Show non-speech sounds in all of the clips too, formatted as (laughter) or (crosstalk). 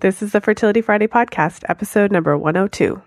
This is the Fertility Friday podcast, episode number 102.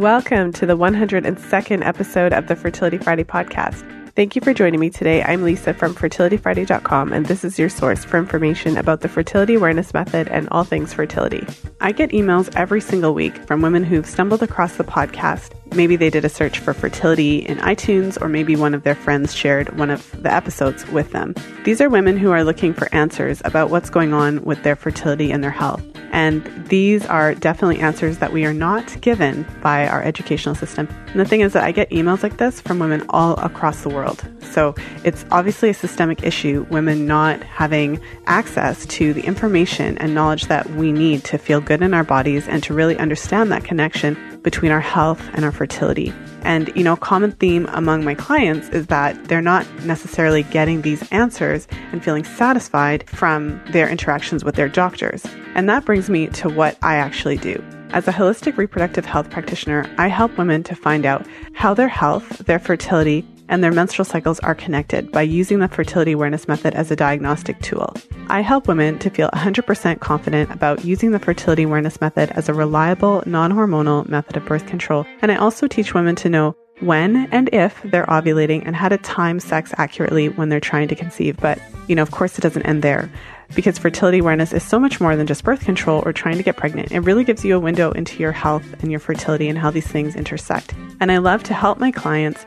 Welcome to the 102nd episode of the Fertility Friday podcast. Thank you for joining me today. I'm Lisa from fertilityfriday.com, and this is your source for information about the fertility awareness method and all things fertility. I get emails every single week from women who've stumbled across the podcast. Maybe they did a search for fertility in iTunes, or maybe one of their friends shared one of the episodes with them. These are women who are looking for answers about what's going on with their fertility and their health. And these are definitely answers that we are not given by our educational system. And the thing is that I get emails like this from women all across the world. So it's obviously a systemic issue, women not having access to the information and knowledge that we need to feel good in our bodies and to really understand that connection between our health and our fertility. And, you know, a common theme among my clients is that they're not necessarily getting these answers and feeling satisfied from their interactions with their doctors. And that brings me to what I actually do. As a holistic reproductive health practitioner, I help women to find out how their health, their fertility, and their menstrual cycles are connected by using the fertility awareness method as a diagnostic tool. I help women to feel 100% confident about using the fertility awareness method as a reliable, non hormonal method of birth control. And I also teach women to know when and if they're ovulating and how to time sex accurately when they're trying to conceive. But, you know, of course, it doesn't end there because fertility awareness is so much more than just birth control or trying to get pregnant. It really gives you a window into your health and your fertility and how these things intersect. And I love to help my clients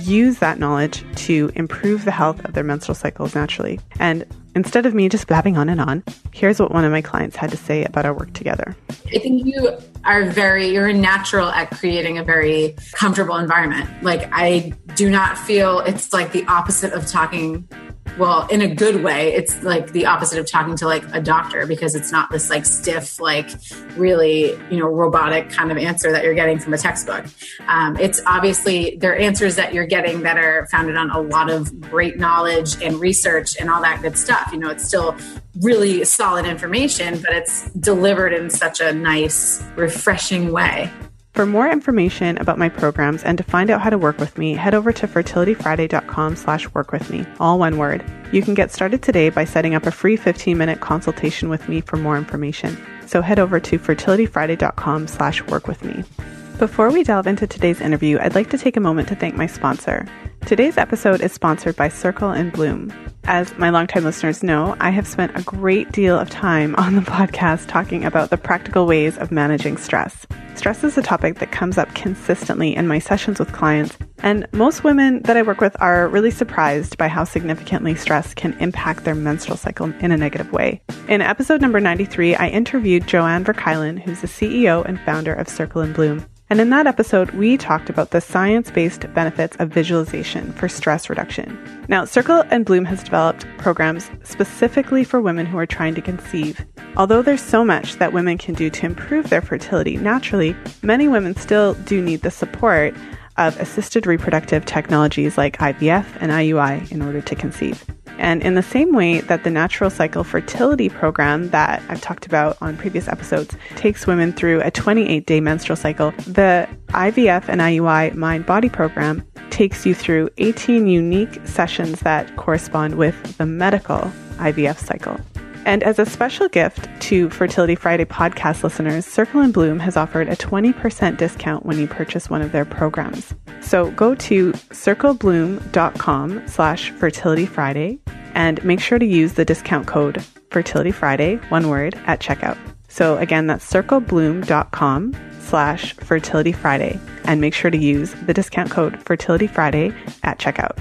use that knowledge to improve the health of their menstrual cycles naturally. And instead of me just blabbing on and on, here's what one of my clients had to say about our work together. I think you are very, you're a natural at creating a very comfortable environment. Like, I do not feel it's like the opposite of talking well in a good way it's like the opposite of talking to like a doctor because it's not this like stiff like really you know robotic kind of answer that you're getting from a textbook. Um, it's obviously there are answers that you're getting that are founded on a lot of great knowledge and research and all that good stuff. You know it's still really solid information but it's delivered in such a nice refreshing way for more information about my programs and to find out how to work with me, head over to fertilityfriday.com slash work with me, all one word. You can get started today by setting up a free 15 minute consultation with me for more information. So head over to fertilityfriday.com slash work with me. Before we delve into today's interview, I'd like to take a moment to thank my sponsor. Today's episode is sponsored by Circle and Bloom. As my longtime listeners know, I have spent a great deal of time on the (laughs) podcast talking about the practical ways of managing stress. Stress is a topic that comes up consistently in my sessions with clients, and most women that I work with are really surprised by how significantly stress can impact their menstrual cycle in a negative way. In episode number 93, I interviewed Joanne Verkuylen, who's the CEO and founder of Circle and Bloom. And in that episode, we talked about the science based benefits of visualization for stress reduction. Now, Circle and Bloom has developed programs specifically for women who are trying to conceive. Although there's so much that women can do to improve their fertility naturally, many women still do need the support of assisted reproductive technologies like IVF and IUI in order to conceive. And in the same way that the Natural Cycle Fertility Program that I've talked about on previous episodes takes women through a 28 day menstrual cycle, the IVF and IUI Mind Body Program takes you through 18 unique sessions that correspond with the medical IVF cycle. And as a special gift to Fertility Friday podcast listeners, Circle and Bloom has offered a 20% discount when you purchase one of their programs. So go to circlebloom.com slash fertility Friday and make sure to use the discount code fertility Friday, one word, at checkout. So again, that's circlebloom.com slash fertility Friday and make sure to use the discount code fertility Friday at checkout.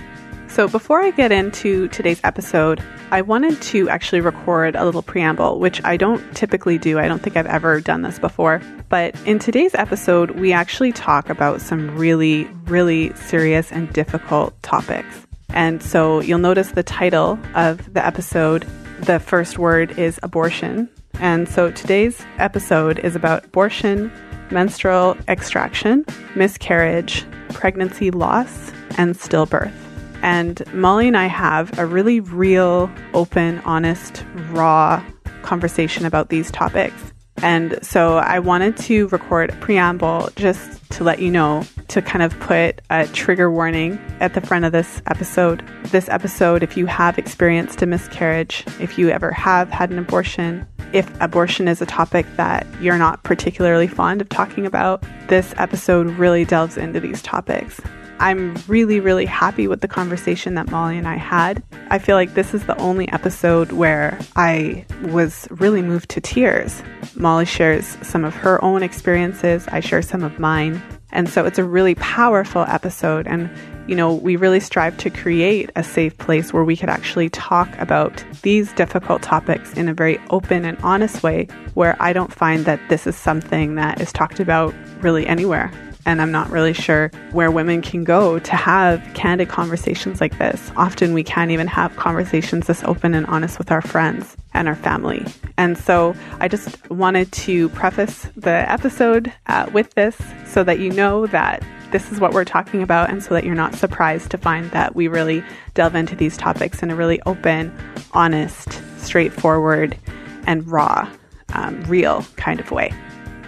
So, before I get into today's episode, I wanted to actually record a little preamble, which I don't typically do. I don't think I've ever done this before. But in today's episode, we actually talk about some really, really serious and difficult topics. And so, you'll notice the title of the episode, the first word is abortion. And so, today's episode is about abortion, menstrual extraction, miscarriage, pregnancy loss, and stillbirth. And Molly and I have a really real, open, honest, raw conversation about these topics. And so I wanted to record a preamble just to let you know to kind of put a trigger warning at the front of this episode. This episode, if you have experienced a miscarriage, if you ever have had an abortion, if abortion is a topic that you're not particularly fond of talking about, this episode really delves into these topics. I'm really, really happy with the conversation that Molly and I had. I feel like this is the only episode where I was really moved to tears. Molly shares some of her own experiences, I share some of mine. And so it's a really powerful episode. And, you know, we really strive to create a safe place where we could actually talk about these difficult topics in a very open and honest way, where I don't find that this is something that is talked about really anywhere. And I'm not really sure where women can go to have candid conversations like this. Often we can't even have conversations this open and honest with our friends and our family. And so I just wanted to preface the episode uh, with this so that you know that this is what we're talking about, and so that you're not surprised to find that we really delve into these topics in a really open, honest, straightforward, and raw, um, real kind of way.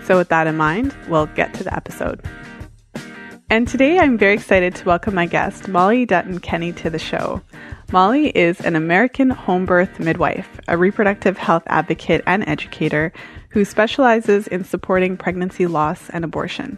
So, with that in mind, we'll get to the episode. And today I'm very excited to welcome my guest, Molly Dutton Kenny, to the show. Molly is an American home birth midwife, a reproductive health advocate and educator who specializes in supporting pregnancy loss and abortion.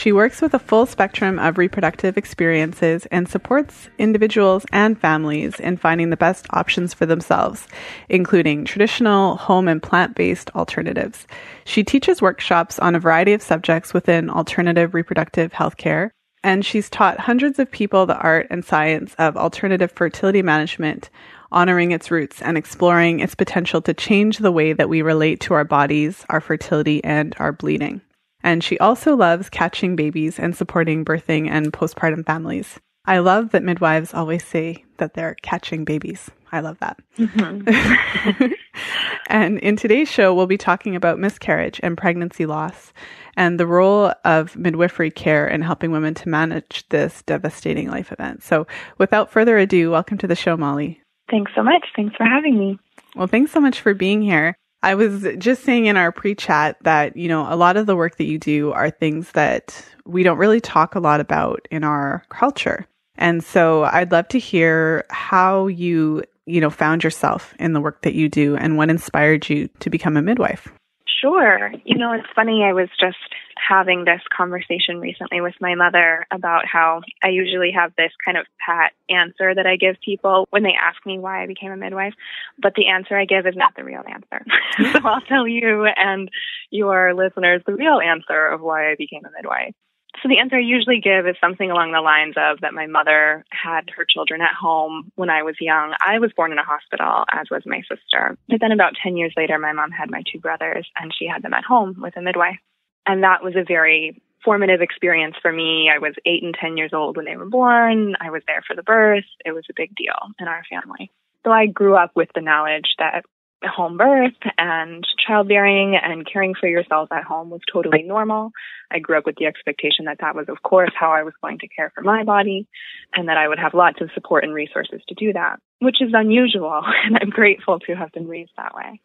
She works with a full spectrum of reproductive experiences and supports individuals and families in finding the best options for themselves, including traditional, home, and plant based alternatives. She teaches workshops on a variety of subjects within alternative reproductive healthcare and she's taught hundreds of people the art and science of alternative fertility management, honoring its roots and exploring its potential to change the way that we relate to our bodies, our fertility, and our bleeding. And she also loves catching babies and supporting birthing and postpartum families. I love that midwives always say that they're catching babies. I love that. Mm-hmm. (laughs) and in today's show, we'll be talking about miscarriage and pregnancy loss and the role of midwifery care in helping women to manage this devastating life event. So, without further ado, welcome to the show, Molly. Thanks so much. Thanks for having me. Well, thanks so much for being here. I was just saying in our pre chat that, you know, a lot of the work that you do are things that we don't really talk a lot about in our culture. And so I'd love to hear how you, you know, found yourself in the work that you do and what inspired you to become a midwife. Sure. You know, it's funny. I was just having this conversation recently with my mother about how I usually have this kind of pat answer that I give people when they ask me why I became a midwife, but the answer I give is not the real answer. (laughs) so I'll tell you and your listeners the real answer of why I became a midwife. So the answer I usually give is something along the lines of that my mother had her children at home when I was young. I was born in a hospital, as was my sister. But then about 10 years later, my mom had my two brothers and she had them at home with a midwife. And that was a very formative experience for me. I was eight and 10 years old when they were born. I was there for the birth. It was a big deal in our family. So I grew up with the knowledge that home birth and childbearing and caring for yourself at home was totally normal. I grew up with the expectation that that was, of course, how I was going to care for my body and that I would have lots of support and resources to do that, which is unusual. (laughs) And I'm grateful to have been raised that way.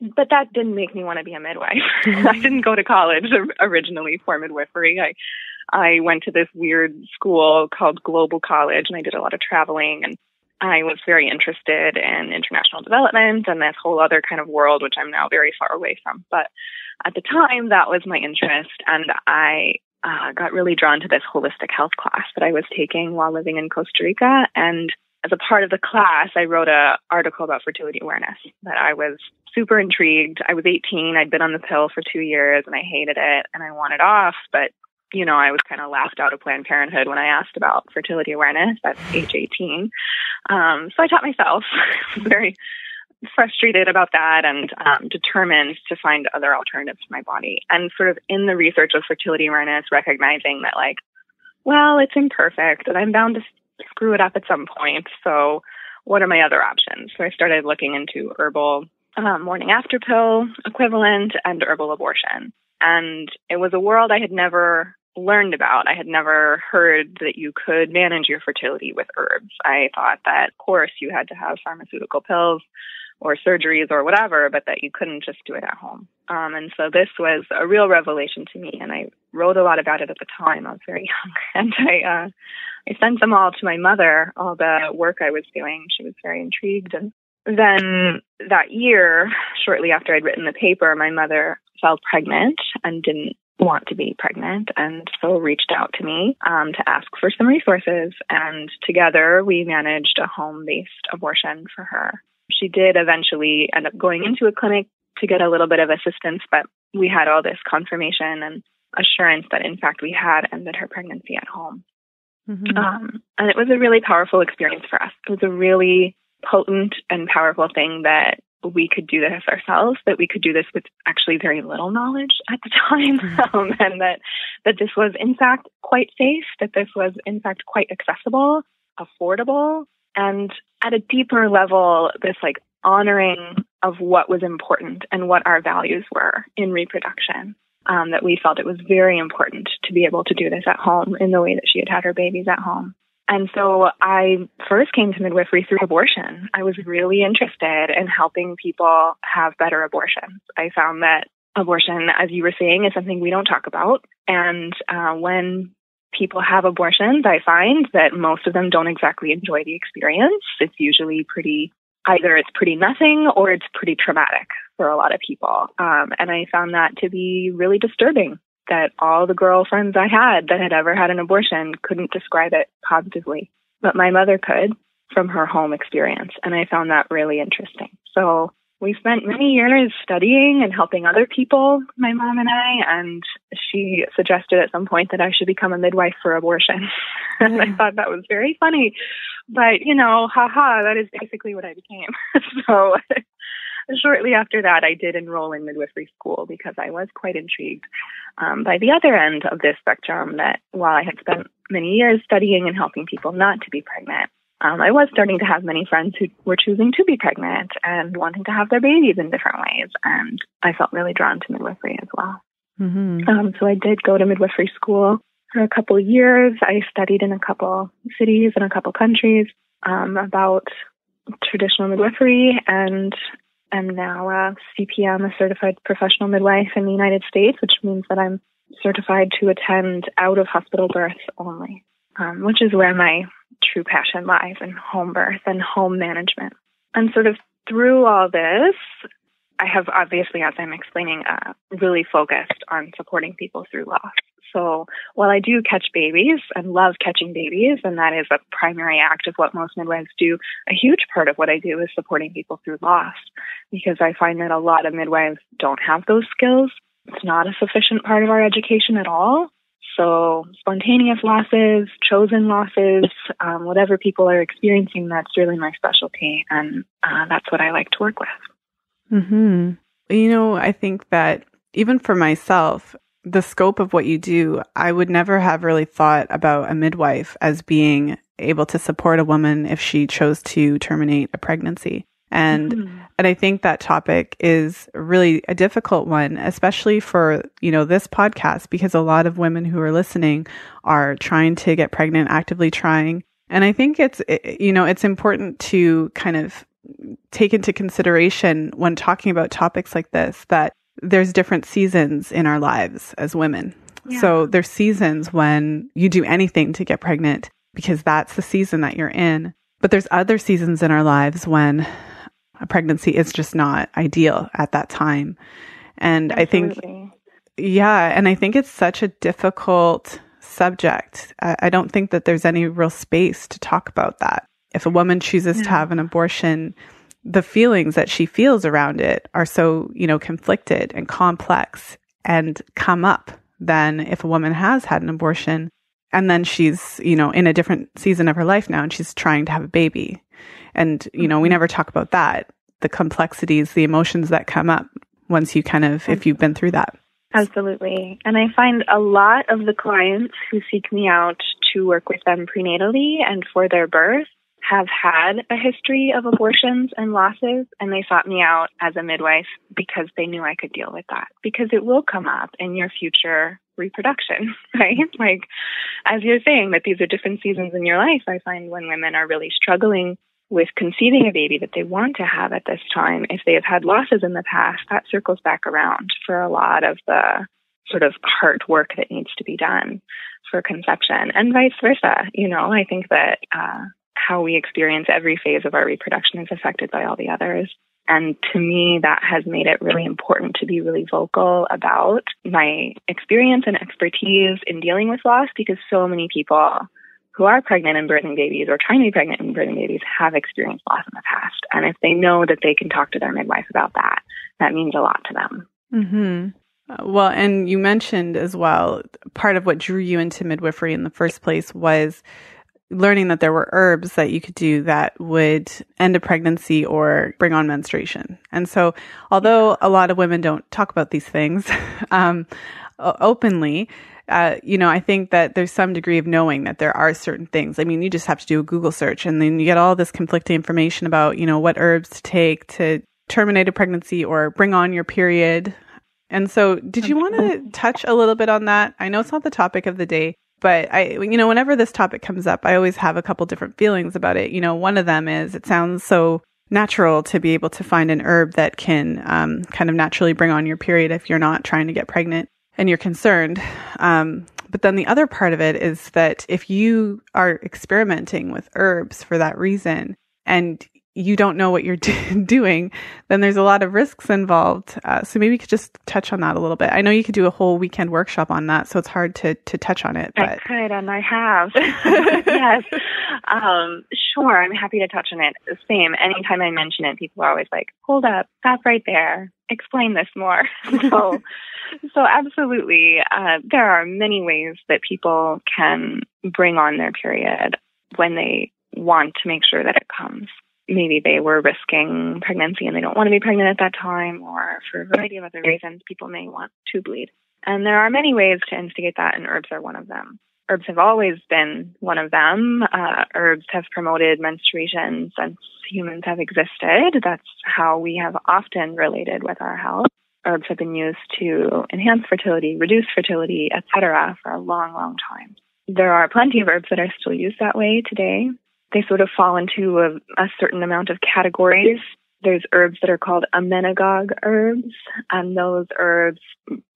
But that didn't make me want to be a midwife. (laughs) I didn't go to college originally for midwifery. I I went to this weird school called Global College and I did a lot of traveling and I was very interested in international development and this whole other kind of world, which I'm now very far away from. But at the time, that was my interest, and I uh, got really drawn to this holistic health class that I was taking while living in Costa Rica. And as a part of the class, I wrote an article about fertility awareness that I was super intrigued. I was 18, I'd been on the pill for two years, and I hated it, and I wanted off, but you know, I was kind of laughed out of Planned Parenthood when I asked about fertility awareness at age 18. Um, so I taught myself. (laughs) very frustrated about that and um, determined to find other alternatives to my body. And sort of in the research of fertility awareness, recognizing that, like, well, it's imperfect and I'm bound to screw it up at some point. So, what are my other options? So, I started looking into herbal um, morning after pill equivalent and herbal abortion. And it was a world I had never learned about. I had never heard that you could manage your fertility with herbs. I thought that, of course, you had to have pharmaceutical pills or surgeries or whatever, but that you couldn't just do it at home. Um, and so this was a real revelation to me, and I wrote a lot about it at the time. I was very (laughs) young, and I uh, I sent them all to my mother, all the work I was doing. She was very intrigued, and then that year, shortly after I'd written the paper, my mother fell pregnant and didn't want to be pregnant. And so reached out to me um, to ask for some resources. And together we managed a home-based abortion for her. She did eventually end up going into a clinic to get a little bit of assistance but we had all this confirmation and assurance that in fact we had ended her pregnancy at home. Mm-hmm. um, and it was a really powerful experience for us. It was a really potent and powerful thing that we could do this ourselves, that we could do this with actually very little knowledge at the (laughs) time, mm-hmm. um, and that that this was in fact quite safe, that this was in fact quite accessible, affordable, and at a deeper level, this like honoring of what was important and what our values were in reproduction. Um, that we felt it was very important to be able to do this at home in the way that she had had her babies at home. And so I first came to midwifery through abortion. I was really interested in helping people have better abortions. I found that abortion, as you were saying, is something we don't talk about. And uh, when people have abortions, I find that most of them don't exactly enjoy the experience. It's usually pretty, either it's pretty nothing or it's pretty traumatic for a lot of people. Um, and I found that to be really disturbing that all the girlfriends I had that had ever had an abortion couldn't describe it positively, but my mother could from her home experience. And I found that really interesting. So we spent many years studying and helping other people, my mom and I, and she suggested at some point that I should become a midwife for abortion. (laughs) and I thought that was very funny. But, you know, haha, that is basically what I became. (laughs) so shortly after that, I did enroll in midwifery school because I was quite intrigued um, by the other end of this spectrum that while I had spent many years studying and helping people not to be pregnant, um, I was starting to have many friends who were choosing to be pregnant and wanting to have their babies in different ways. And I felt really drawn to midwifery as well. Mm-hmm. Um, so I did go to midwifery school for a couple of years. I studied in a couple cities and a couple countries um, about traditional midwifery and am now a CPM, a certified professional midwife in the United States, which means that I'm certified to attend out of hospital births only, um, which is where my true passion lies in home birth and home management. And sort of through all this, I have obviously, as I'm explaining, uh, really focused on supporting people through loss. So while I do catch babies and love catching babies, and that is a primary act of what most midwives do, a huge part of what I do is supporting people through loss because I find that a lot of midwives don't have those skills. It's not a sufficient part of our education at all. So spontaneous losses, chosen losses, um, whatever people are experiencing, that's really my specialty, and uh, that's what I like to work with. Hmm. You know, I think that even for myself, the scope of what you do, I would never have really thought about a midwife as being able to support a woman if she chose to terminate a pregnancy. And mm-hmm. and I think that topic is really a difficult one, especially for, you know, this podcast because a lot of women who are listening are trying to get pregnant, actively trying. And I think it's you know, it's important to kind of take into consideration when talking about topics like this that there's different seasons in our lives as women. Yeah. So there's seasons when you do anything to get pregnant because that's the season that you're in. But there's other seasons in our lives when a pregnancy is just not ideal at that time. And Absolutely. I think, yeah, and I think it's such a difficult subject. I, I, don't think that there's any real space to talk about that. If a woman chooses to have an abortion, the feelings that she feels around it are so, you know, conflicted and complex and come up than if a woman has had an abortion and then she's, you know, in a different season of her life now and she's trying to have a baby. And, you know, we mm-hmm. never talk about that. The complexities, the emotions that come up once you kind of, if you've been through that. Absolutely. And I find a lot of the clients who seek me out to work with them prenatally and for their birth have had a history of abortions and losses, and they sought me out as a midwife because they knew I could deal with that. Because it will come up in your future reproduction, (laughs) right? Like, as you're saying, that these are different seasons in your life. I find when women are really struggling with conceiving a baby that they want to have at this time, if they have had losses in the past, that circles back around for a lot of the sort of heart work that needs to be done for conception and vice versa. You know, I think that uh, how we experience every phase of our reproduction is affected by all the others. And to me, that has made it really important to be really vocal about my experience and expertise in dealing with loss because so many people who are pregnant and birthing babies or trying to be pregnant and birthing babies have experienced loss in the past. And if they know that they can talk to their midwife about that, that means a lot to them. Mm-hmm. Well, and you mentioned as well, part of what drew you into midwifery in the first place was learning that there were herbs that you could do that would end a pregnancy or bring on menstruation. And so, although a lot of women don't talk about these things (laughs) um, openly, uh, you know, I think that there's some degree of knowing that there are certain things. I mean, you just have to do a Google search and then you get all this conflicting information about, you know, what herbs to take to terminate a pregnancy or bring on your period. And so, did you want to touch a little bit on that? I know it's not the topic of the day, but I, you know, whenever this topic comes up, I always have a couple different feelings about it. You know, one of them is it sounds so natural to be able to find an herb that can um, kind of naturally bring on your period if you're not trying to get pregnant and you're concerned. Um, but then the other part of it is that if you are experimenting with herbs for that reason and you don't know what you're (laughs) doing, then there's a lot of risks involved. Uh, so maybe you could just touch on that a little bit. I know you could do a whole weekend workshop on that, so it's hard to to touch on it. But I could, and I have. (laughs) yes, um, sure. I'm happy to touch on it. Same. Anytime I mention it, people are always like, "Hold up, stop right there. Explain this more." (laughs) so, so absolutely, uh, there are many ways that people can bring on their period when they want to make sure that it comes maybe they were risking pregnancy and they don't want to be pregnant at that time, or for a variety of other reasons, people may want to bleed. And there are many ways to instigate that, and herbs are one of them. Herbs have always been one of them. Uh, herbs have promoted menstruation since humans have existed. That's how we have often related with our health. Herbs have been used to enhance fertility, reduce fertility, etc., for a long, long time. There are plenty of herbs that are still used that way today they sort of fall into a, a certain amount of categories. There's herbs that are called emmenagogue herbs, and those herbs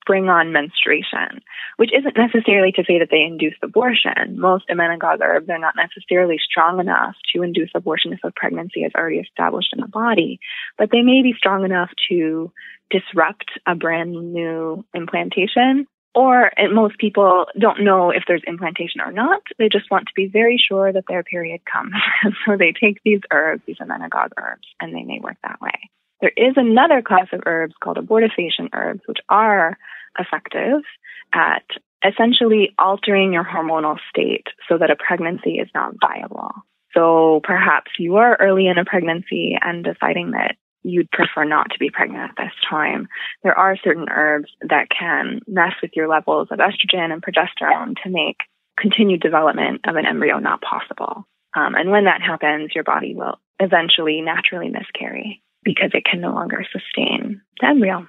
bring on menstruation, which isn't necessarily to say that they induce abortion. Most emmenagogue herbs are not necessarily strong enough to induce abortion if a pregnancy is already established in the body, but they may be strong enough to disrupt a brand new implantation or eh, most people don't know if there's implantation or not. They just want to be very sure that their period comes. (laughs) so they take these herbs, these emmenagogue herbs, and they may work that way. There is another class of herbs called abortifacient herbs, which are effective at essentially altering your hormonal state so that a pregnancy is not viable. So perhaps you are early in a pregnancy and deciding that you'd prefer not to be pregnant at this time. There are certain herbs that can mess with your levels of estrogen and progesterone to make continued development of an embryo not possible. Um, and when that happens, your body will eventually naturally miscarry because it can no longer sustain the embryo.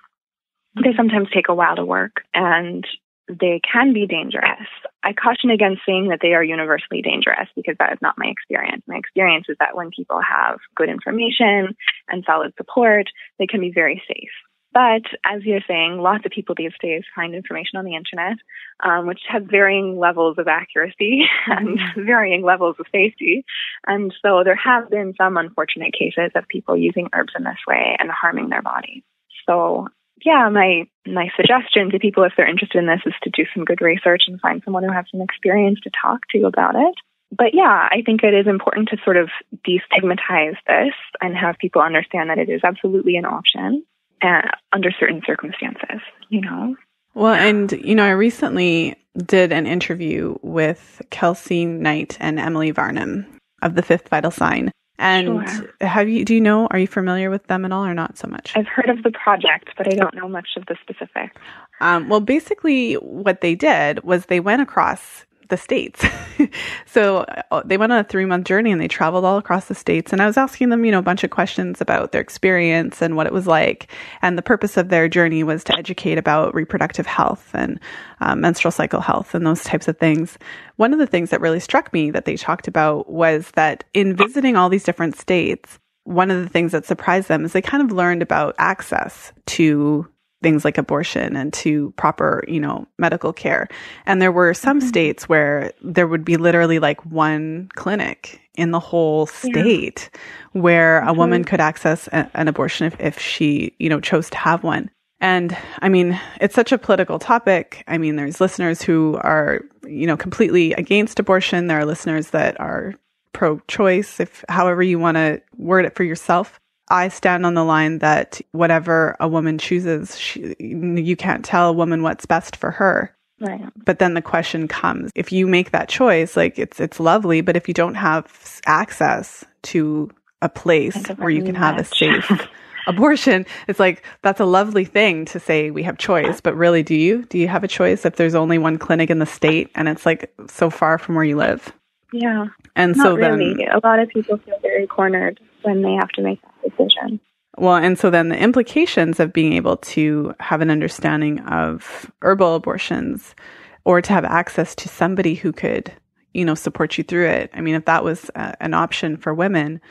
They sometimes take a while to work, and they can be dangerous. I caution against saying that they are universally dangerous because that is not my experience. My experience is that when people have good information and solid support, they can be very safe. But as you're saying, lots of people these days find information on the internet, um, which has varying levels of accuracy (laughs) and mm-hmm. varying levels of safety. And so there have been some unfortunate cases of people using herbs in this way and harming their body. So yeah, my my suggestion to people if they're interested in this is to do some good research and find someone who has some experience to talk to about it. But yeah, I think it is important to sort of destigmatize this and have people understand that it is absolutely an option uh, under certain circumstances, you know. Well, and you know, I recently did an interview with Kelsey Knight and Emily Varnum of the Fifth Vital Sign, and sure. have you do you know are you familiar with them at all or not so much? I've heard of the project, but I don't know much of the specifics. Um, well, basically, what they did was they went across the states. (laughs) so uh, they went on a three month journey and they traveled all across the states. And I was asking them, you know, a bunch of questions about their experience and what it was like. And the purpose of their journey was to educate about reproductive health and um, menstrual cycle health and those types of things. One of the things that really struck me that they talked about was that in visiting all these different states, one of the things that surprised them is they kind of learned about access to things like abortion and to proper, you know, medical care. And there were some mm-hmm. states where there would be literally like one clinic in the whole state yeah. where mm-hmm. a woman could access a, an abortion if, if she, you know, chose to have one. And I mean, it's such a political topic. I mean, there's listeners who are, you know, completely against abortion. There are listeners that are pro choice, if however you want to word it for yourself. I stand on the line that whatever a woman chooses, she, you can't tell a woman what's best for her. Right. But then the question comes: if you make that choice, like it's it's lovely, but if you don't have access to a place where you can have a safe (laughs) abortion, it's like that's a lovely thing to say we have choice, but really, do you? Do you have a choice if there's only one clinic in the state and it's like so far from where you live? Yeah. And Not so really. then a lot of people feel very cornered when they have to make that decision. Well, and so then the implications of being able to have an understanding of herbal abortions or to have access to somebody who could, you know, support you through it. I mean, if that was a, an option for women,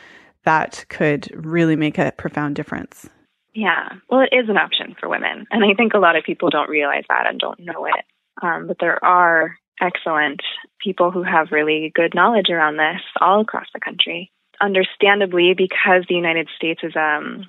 that could really make a profound difference. Yeah. Well, it is an option for women. And I think a lot of people don't realize that and don't know it. Um, but there are excellent people who have really good knowledge around this all across the country understandably, because the United States is um,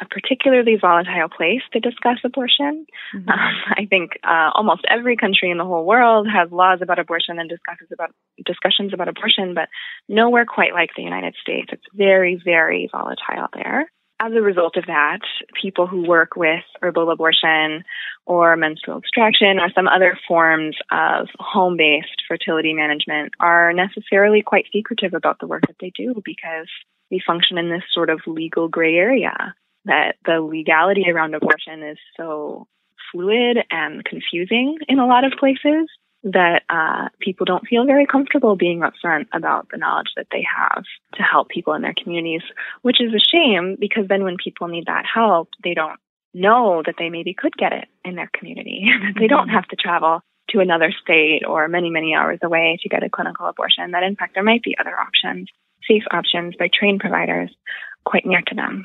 a particularly volatile place to discuss abortion. Mm-hmm. Um, I think uh, almost every country in the whole world has laws about abortion and discusses about discussions about abortion, but nowhere quite like the United States. It's very, very volatile there as a result of that, people who work with herbal abortion or menstrual extraction or some other forms of home based fertility management are necessarily quite secretive about the work that they do because we function in this sort of legal gray area that the legality around abortion is so fluid and confusing in a lot of places that uh, people don't feel very comfortable being upfront about the knowledge that they have to help people in their communities, which is a shame because then when people need that help, they don't know that they maybe could get it in their community, (laughs) that they don't have to travel to another state or many, many hours away to get a clinical abortion, that in fact there might be other options, safe options by trained providers quite near to them.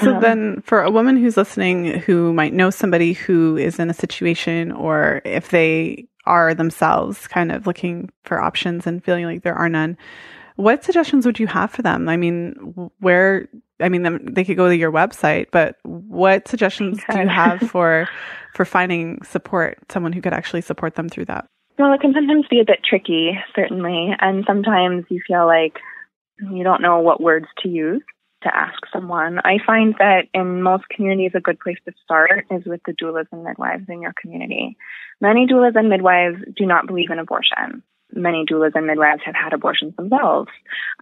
So um, then, for a woman who's listening who might know somebody who is in a situation, or if they are themselves kind of looking for options and feeling like there are none, what suggestions would you have for them? I mean, where, I mean, they could go to your website, but what suggestions do you have (laughs) for, for finding support, someone who could actually support them through that? Well, it can sometimes be a bit tricky, certainly. And sometimes you feel like you don't know what words to use to ask someone. I find that in most communities, a good place to start is with the doulas and midwives in your community. Many doulas and midwives do not believe in abortion. Many doulas and midwives have had abortions themselves.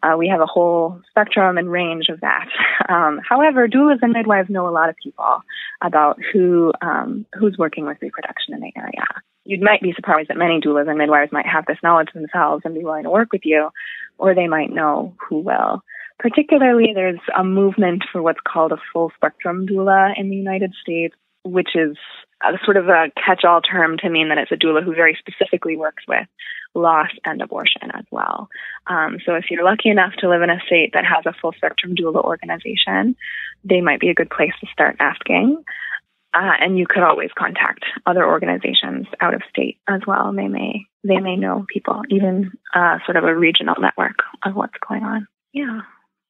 Uh, we have a whole spectrum and range of that. (laughs) Um, however, doulas and midwives know a lot of people about who um, who's working with reproduction in the area. You might be surprised that many doulas and midwives might have this knowledge themselves and be willing to work with you, or they might know who will. Particularly, there's a movement for what's called a full spectrum doula in the United States, which is a, sort of a catch all term to mean that it's a doula who very specifically works with loss and abortion as well. Um, so if you're lucky enough to live in a state that has a full spectrum doula organization, they might be a good place to start asking. Uh, and you could always contact other organizations out of state as well. They may they may know people, even uh, sort of a regional network of what's going on. Yeah.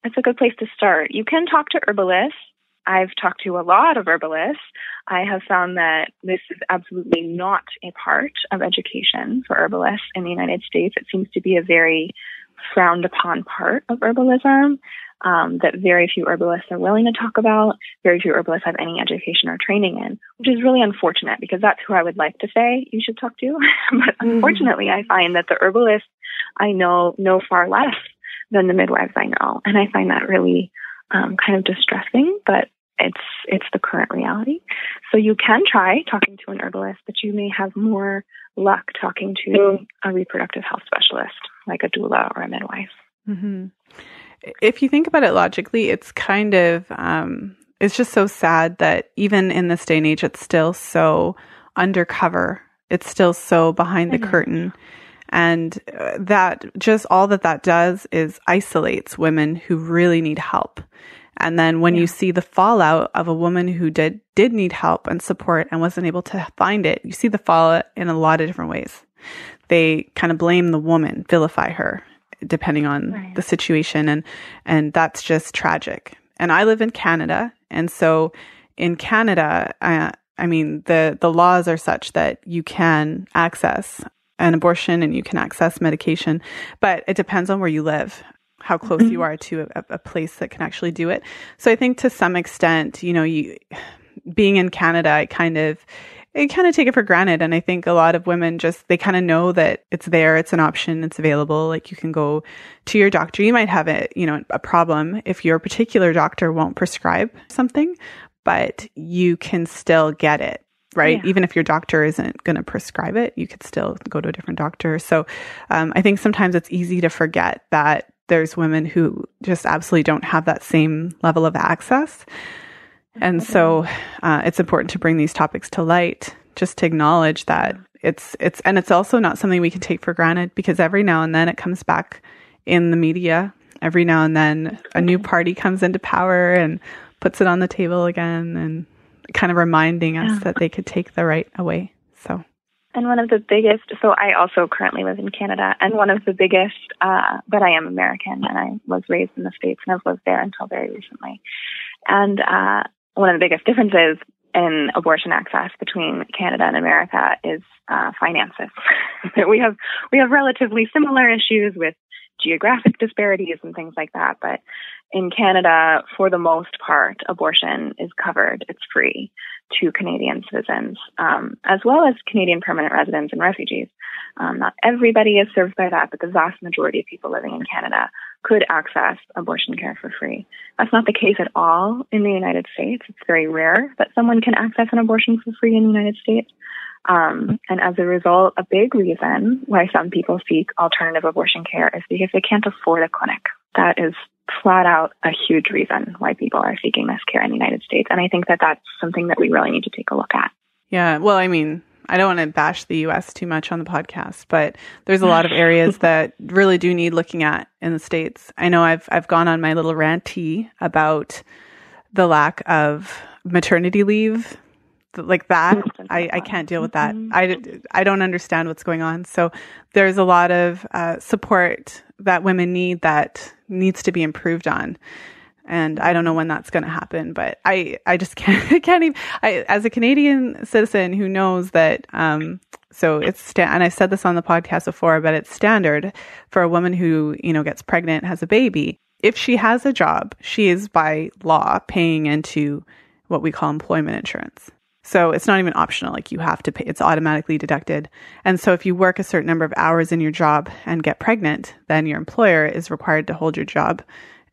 That's a good place to start. You can talk to herbalists. I've talked to a lot of herbalists. I have found that this is absolutely not a part of education for herbalists in the United States. It seems to be a very frowned upon part of herbalism um, that very few herbalists are willing to talk about. Very few herbalists have any education or training in, which is really unfortunate because that's who I would like to say you should talk to. (laughs) but mm-hmm. unfortunately, I find that the herbalists I know know far less than the midwives I know. And I find that really um, kind of distressing, but it's it's the current reality. So you can try talking to an herbalist, but you may have more luck talking to a reproductive health specialist like a doula or a midwife. Mm-hmm. If you think about it logically, it's kind of um, it's just so sad that even in this day and age, it's still so undercover. It's still so behind the curtain. And uh, that just all that that does is isolates women who really need help. And then when yeah. you see the fallout of a woman who did did need help and support and wasn't able to find it, you see the fallout in a lot of different ways. They kind of blame the woman, vilify her, depending on right. the situation, and and that's just tragic. And I live in Canada, and so in Canada, uh, I mean the the laws are such that you can access an abortion and you can access medication, but it depends on where you live how close mm-hmm. you are to a, a, place that can actually do it. So I think to some extent, you know, you being in Canada, I kind of I kind of take it for granted. And I think a lot of women just, they kind of know that it's there, it's an option, it's available. Like you can go to your doctor. You might have a, you know, a problem if your particular doctor won't prescribe something, but you can still get it right? Yeah. Even if your doctor isn't going to prescribe it, you could still go to a different doctor. So um, I think sometimes it's easy to forget that there's women who just absolutely don't have that same level of access. And so uh, it's important to bring these topics to light, just to acknowledge that it's it's and it's also not something we can take for granted because every now and then it comes back in the media. Every now and then a new party comes into power and puts it on the table again and kind of reminding us yeah. that they could take the right away. So and one of the biggest, so I also currently live in Canada, and one of the biggest, uh, but I am American and I was raised in the States and I've lived there until very recently. And uh, one of the biggest differences in abortion access between Canada and America is uh, finances. (laughs) we have we have relatively similar issues with geographic disparities and things like that, but in Canada, for the most part, abortion is covered. It's free to Canadian citizens, um, as well as Canadian permanent residents and refugees. Um, not everybody is served by that, but the vast majority of people living in Canada could access abortion care for free. That's not the case at all in the United States. It's very rare that someone can access an abortion for free in the United States. Um, and as a result, a big reason why some people seek alternative abortion care is because they can't afford a clinic. That is flat out a huge reason why people are seeking this care in the United States. And I think that that's something that we really need to take a look at. Yeah. Well, I mean, I don't want to bash the US too much on the podcast, but there's a lot of areas (laughs) that really do need looking at in the States. I know I've, I've gone on my little ranty about the lack of maternity leave like that I, I can't deal with that mm-hmm. I, I don't understand what's going on so there's a lot of uh, support that women need that needs to be improved on and I don't know when that's going to happen, but I, I just (laughs) can't, can't even, I, as a Canadian citizen who knows that, um, so it's, sta- and I've said this on the podcast before, but it's standard for a woman who, you know, gets pregnant, has a baby. If she has a job, she is by law paying into what we call employment insurance. So it's not even optional. Like you have to pay, it's automatically deducted. And so if you work a certain number of hours in your job and get pregnant, then your employer is required to hold your job.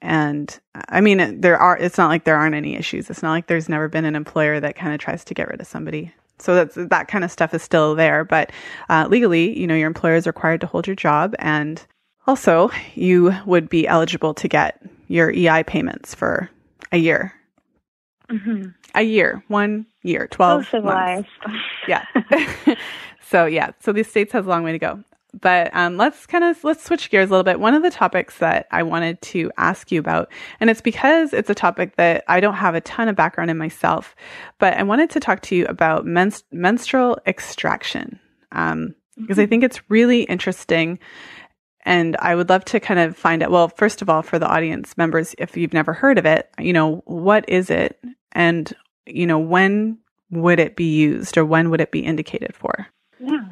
And I mean, there are, it's not like there aren't any issues. It's not like there's never been an employer that kind of tries to get rid of somebody. So that's, that kind of stuff is still there. But uh, legally, you know, your employer is required to hold your job. And also, you would be eligible to get your EI payments for a year. Mm-hmm. A year, one year, 12 so civilized. Months. Yeah. (laughs) so yeah, so the states has a long way to go. But um, let's kind of let's switch gears a little bit. One of the topics that I wanted to ask you about, and it's because it's a topic that I don't have a ton of background in myself, but I wanted to talk to you about menstrual extraction um, because I mm-hmm. think it's really interesting. And I would love to kind of find out. Well, first of all, for the audience members, if you've never heard of it, you know, what is it and you know, when would it be used or when would it be indicated for? Yeah.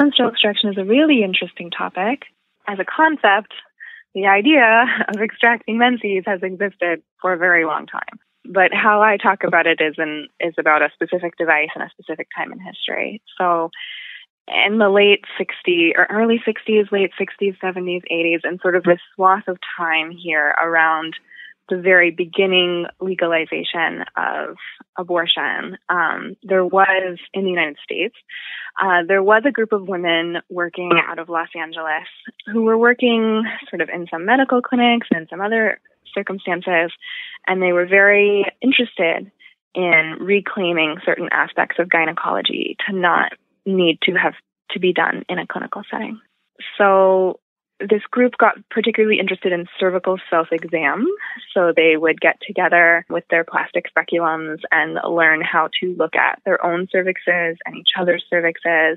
Menstrual extraction is a really interesting topic. As a concept, the idea (laughs) of extracting menses has existed for a very long time. But how I talk about it is in, is about a specific device and a specific time in history. So in the late 60s or early 60s, late 60s, 70s, 80s, and sort of this swath of time here around the very beginning legalization of abortion, um, there was in the United States, uh, there was a group of women working out of Los Angeles who were working sort of in some medical clinics and some other circumstances, and they were very interested in reclaiming certain aspects of gynecology to not need to have to be done in a clinical setting. So this group got particularly interested in cervical self exam. So they would get together with their plastic speculums and learn how to look at their own cervixes and each other's cervixes.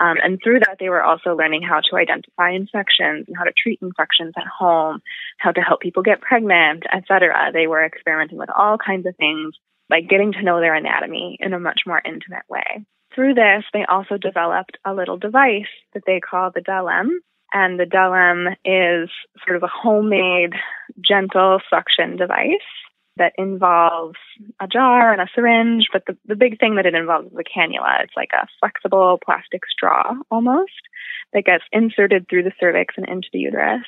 Um, and through that, they were also learning how to identify infections and how to treat infections at home, how to help people get pregnant, etc. They were experimenting with all kinds of things, like getting to know their anatomy in a much more intimate way. Through this, they also developed a little device that they call the Del-Em, and the Del-Em is sort of a homemade, gentle suction device that involves a jar and a syringe, but the, the big thing that it involves is a cannula. It's like a flexible plastic straw almost that gets inserted through the cervix and into the uterus.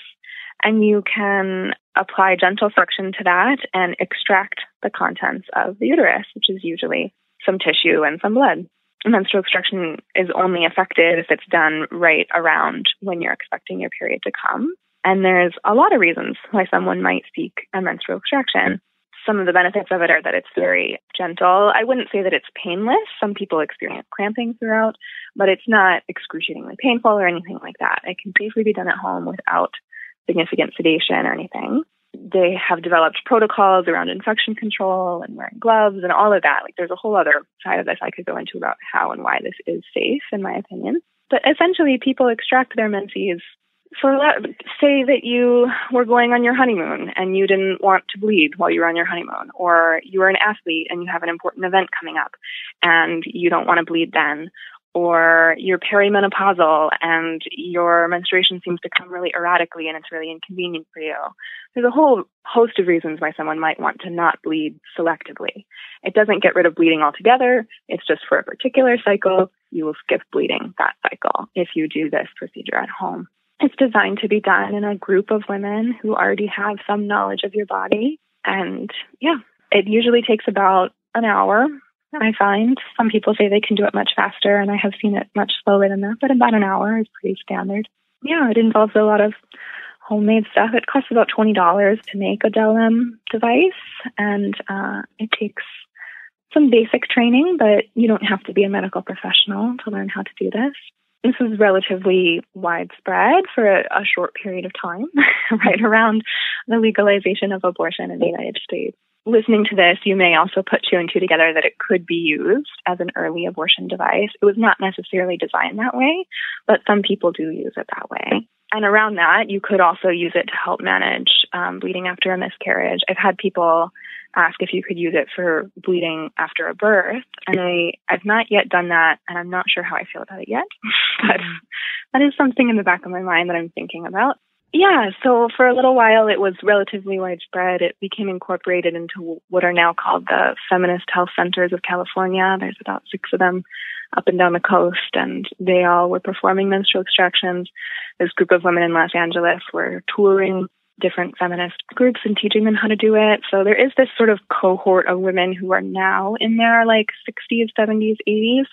And you can apply gentle suction to that and extract the contents of the uterus, which is usually some tissue and some blood menstrual extraction is only effective if it's done right around when you're expecting your period to come. And there's a lot of reasons why someone might seek a menstrual extraction. Some of the benefits of it are that it's very gentle. I wouldn't say that it's painless. Some people experience cramping throughout, but it's not excruciatingly painful or anything like that. It can safely be done at home without significant sedation or anything they have developed protocols around infection control and wearing gloves and all of that. Like there's a whole other side of this I could go into about how and why this is safe, in my opinion. But essentially, people extract their menses for say that you were going on your honeymoon and you didn't want to bleed while you were on your honeymoon, or you were an athlete and you have an important event coming up and you don't want to bleed then, or you're perimenopausal and your menstruation seems to come really erratically and it's really inconvenient for you. There's a whole host of reasons why someone might want to not bleed selectively. It doesn't get rid of bleeding altogether. It's just for a particular cycle, you will skip bleeding that cycle if you do this procedure at home. It's designed to be done in a group of women who already have some knowledge of your body. And yeah, it usually takes about an hour I find some people say they can do it much faster, and I have seen it much slower than that, but about an hour is pretty standard. Yeah, it involves a lot of homemade stuff. It costs about $20 to make a Del-Em device, and uh, it takes some basic training, but you don't have to be a medical professional to learn how to do this. This is relatively widespread for a, a short period of time, (laughs) right around the legalization of abortion in the United States listening to this, you may also put two and two together that it could be used as an early abortion device. It was not necessarily designed that way, but some people do use it that way. And around that, you could also use it to help manage um, bleeding after a miscarriage. I've had people ask if you could use it for bleeding after a birth, and I, I've not yet done that, and I'm not sure how I feel about it yet. (laughs) but that is something in the back of my mind that I'm thinking about. Yeah, so for a little while it was relatively widespread. It became incorporated into what are now called the Feminist Health Centers of California. There's about six of them up and down the coast, and they all were performing menstrual extractions. This group of women in Los Angeles were touring different feminist groups and teaching them how to do it. So there is this sort of cohort of women who are now in their like 60s, 70s, 80s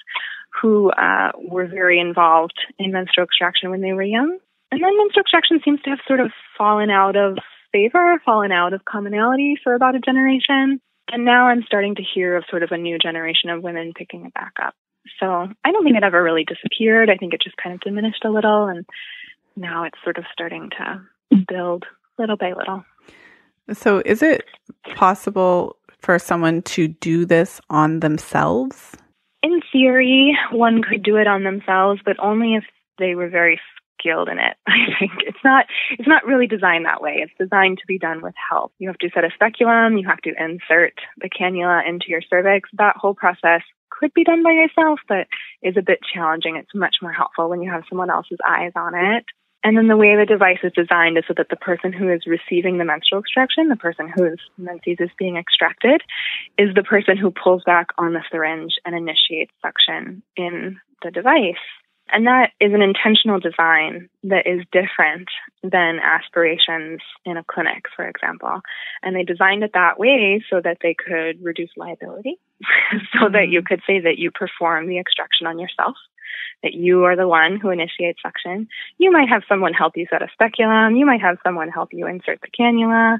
who uh, were very involved in menstrual extraction when they were young. And then menstrual extraction seems to have sort of fallen out of favor, fallen out of commonality for about a generation. And now I'm starting to hear of sort of a new generation of women picking it back up. So I don't think it ever really disappeared. I think it just kind of diminished a little. And now it's sort of starting to build little by little. So is it possible for someone to do this on themselves? In theory, one could do it on themselves, but only if they were very skilled in it. (laughs) I think it's not it's not really designed that way. It's designed to be done with help. You have to set a speculum, you have to insert the cannula into your cervix. That whole process could be done by yourself, but is a bit challenging. It's much more helpful when you have someone else's eyes on it. And then the way the device is designed is so that the person who is receiving the menstrual extraction, the person whose menses is being extracted, is the person who pulls back on the syringe and initiates suction in the device. And that is an intentional design that is different than aspirations in a clinic, for example. And they designed it that way so that they could reduce liability, (laughs) so mm-hmm. that you could say that you perform the extraction on yourself, that you are the one who initiates suction. You might have someone help you set a speculum, you might have someone help you insert the cannula,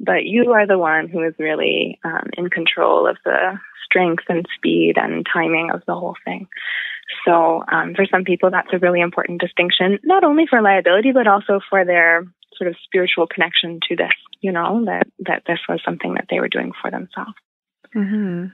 but you are the one who is really um, in control of the strength and speed and timing of the whole thing. So um, for some people, that's a really important distinction, not only for liability, but also for their sort of spiritual connection to this, you know, that, that this was something that they were doing for themselves. Mm-hmm.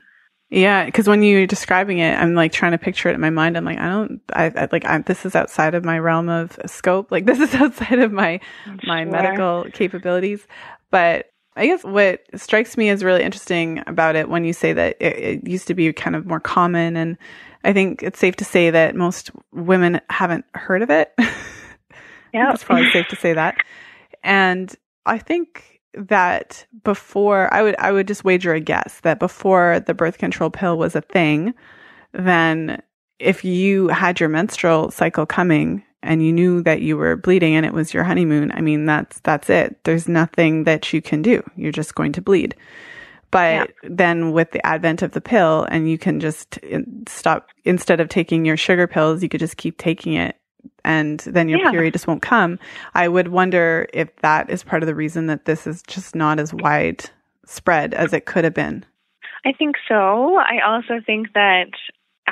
Yeah, because when you're describing it, I'm like trying to picture it in my mind. I'm like, I don't, I, I like, I, this is outside of my realm of scope. Like, (laughs) this is outside of my my sure. medical capabilities. But I guess what strikes me as really interesting about it when you say that it, it used to be kind of more common, and I think it's safe to say that most women haven't heard of it. (laughs) Yeah, it's probably safe to say that. And I think that before I would I would just wager a guess that before the birth control pill was a thing, then if you had your menstrual cycle coming and you knew that you were bleeding and it was your honeymoon, I mean that's that's it. There's nothing that you can do. You're just going to bleed. But yeah. then with the advent of the pill and you can just uh, stop instead of taking your sugar pills, you could just keep taking it and then your yeah. period just won't come. I would wonder if that is part of the reason that this is just not as widespread as it could have been. I think so. I also think that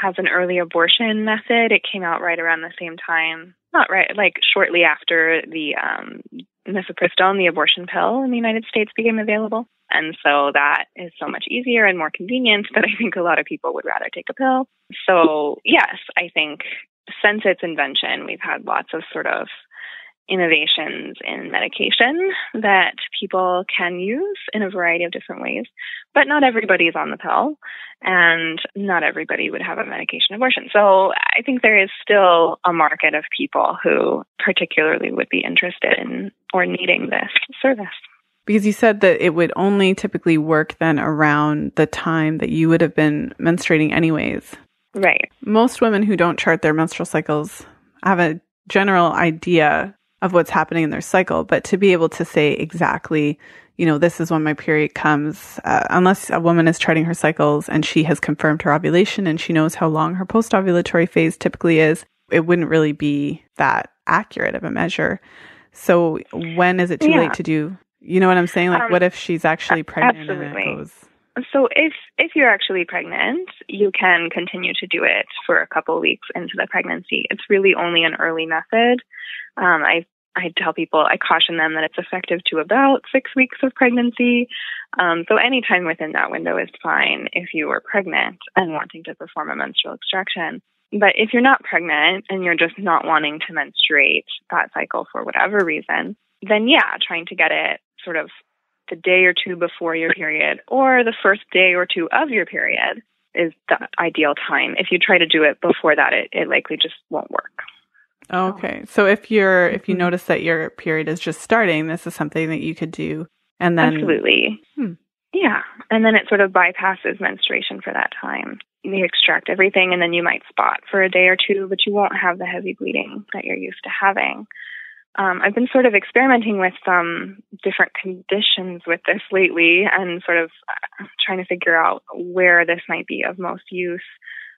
as an early abortion method, it came out right around the same time not right, like shortly after the um, mifepristone, the abortion pill in the United States became available. And so that is so much easier and more convenient (laughs) that I think a lot of people would rather take a pill. So, yes, I think since its invention, we've had lots of sort of innovations in medication that people can use in a variety of different ways. But not everybody is on the pill, and not everybody would have a medication abortion. So I think there is still a market of people who particularly would be interested in or needing this service. Because you said that it would only typically work then around the time that you would have been menstruating, anyways. Right. Most women who don't chart their menstrual cycles have a general idea of what's happening in their cycle, but to be able to say exactly, you know, this is when my period comes, uh, unless a woman is charting her cycles and she has confirmed her ovulation and she knows how long her post ovulatory phase typically is, it wouldn't really be that accurate of a measure. So when is it too yeah. late to do? You know what I'm saying? Like, um, what if she's actually pregnant absolutely. and it goes? So if if you're actually pregnant, you can continue to do it for a couple weeks into the pregnancy. It's really only an early method. Um, I I tell people I caution them that it's effective to about six weeks of pregnancy. Um, so any time within that window is fine if you are pregnant and wanting to perform a menstrual extraction. But if you're not pregnant and you're just not wanting to menstruate that cycle for whatever reason, then yeah, trying to get it sort of the day or two before your period or the first day or two of your period is the ideal time. If you try to do it before that, it, it likely just won't work. Okay. So if you're if you notice that your period is just starting, this is something that you could do and then Absolutely. Hmm. Yeah. And then it sort of bypasses menstruation for that time. You extract everything and then you might spot for a day or two, but you won't have the heavy bleeding that you're used to having um, I've been sort of experimenting with some different conditions with this lately and sort of uh, trying to figure out where this might be of most use.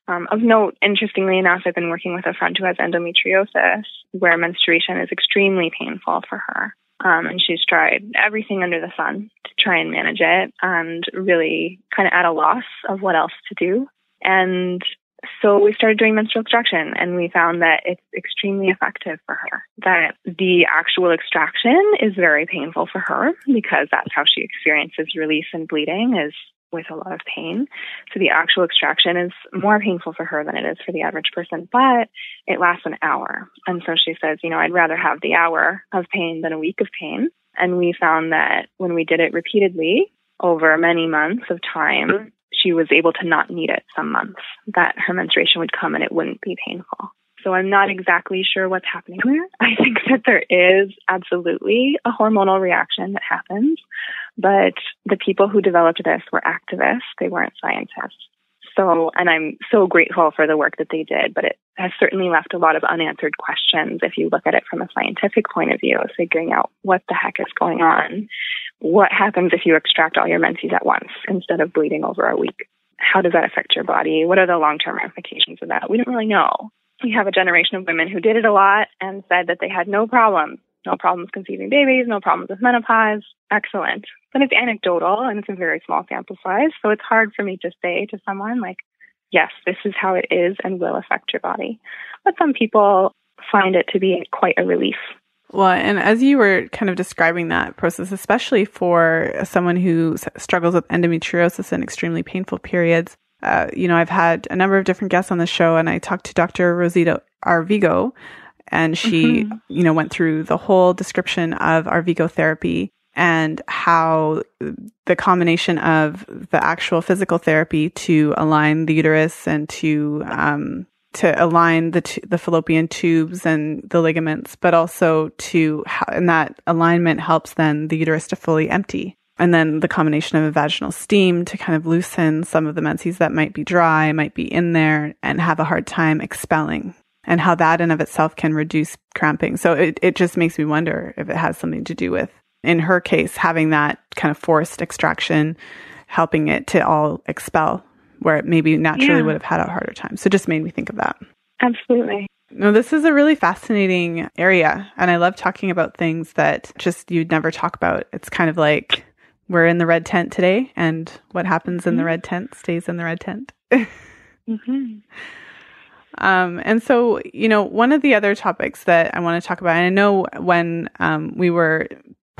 Um, of note, interestingly enough, I've been working with a friend who has endometriosis, where menstruation is extremely painful for her. Um, and she's tried everything under the sun to try and manage it and really kind of at a loss of what else to do. And so we started doing menstrual extraction and we found that it's extremely effective for her. That the actual extraction is very painful for her because that's how she experiences release and bleeding is with a lot of pain. So the actual extraction is more painful for her than it is for the average person, but it lasts an hour. And so she says, you know, I'd rather have the hour of pain than a week of pain. And we found that when we did it repeatedly over many months of time, she was able to not need it some months, that her menstruation would come and it wouldn't be painful. So I'm not exactly sure what's happening there. (laughs) I think that there is absolutely a hormonal reaction that happens, but the people who developed this were activists, they weren't scientists. So, and I'm so grateful for the work that they did, but it has certainly left a lot of unanswered questions if you look at it from a scientific point of view, figuring out what the heck is going on. What happens if you extract all your menses at once instead of bleeding over a week? How does that affect your body? What are the long term ramifications of that? We don't really know. We have a generation of women who did it a lot and said that they had no problems no problems conceiving babies, no problems with menopause. Excellent. But it's anecdotal and it's a very small sample size. So it's hard for me to say to someone, like, yes, this is how it is and will affect your body. But some people find it to be quite a relief. Well, and as you were kind of describing that process, especially for someone who struggles with endometriosis and extremely painful periods, uh, you know, I've had a number of different guests on the show, and I talked to Dr. Rosita Arvigo, and she, mm-hmm. you know, went through the whole description of Arvigo therapy and how the combination of the actual physical therapy to align the uterus and to um, to align the t- the fallopian tubes and the ligaments, but also to and that alignment helps then the uterus to fully empty. And then the combination of a vaginal steam to kind of loosen some of the menses that might be dry, might be in there, and have a hard time expelling and how that in of itself can reduce cramping. So it, it just makes me wonder if it has something to do with, in her case, having that kind of forced extraction, helping it to all expel where it maybe naturally yeah. would have had a harder time. So just made me think of that. Absolutely. No, this is a really fascinating area. And I love talking about things that just you'd never talk about. It's kind of like we're in the red tent today, and what happens in mm-hmm. the red tent stays in the red tent. (laughs) mm-hmm. Um, and so, you know, one of the other topics that I want to talk about, and I know when um, we were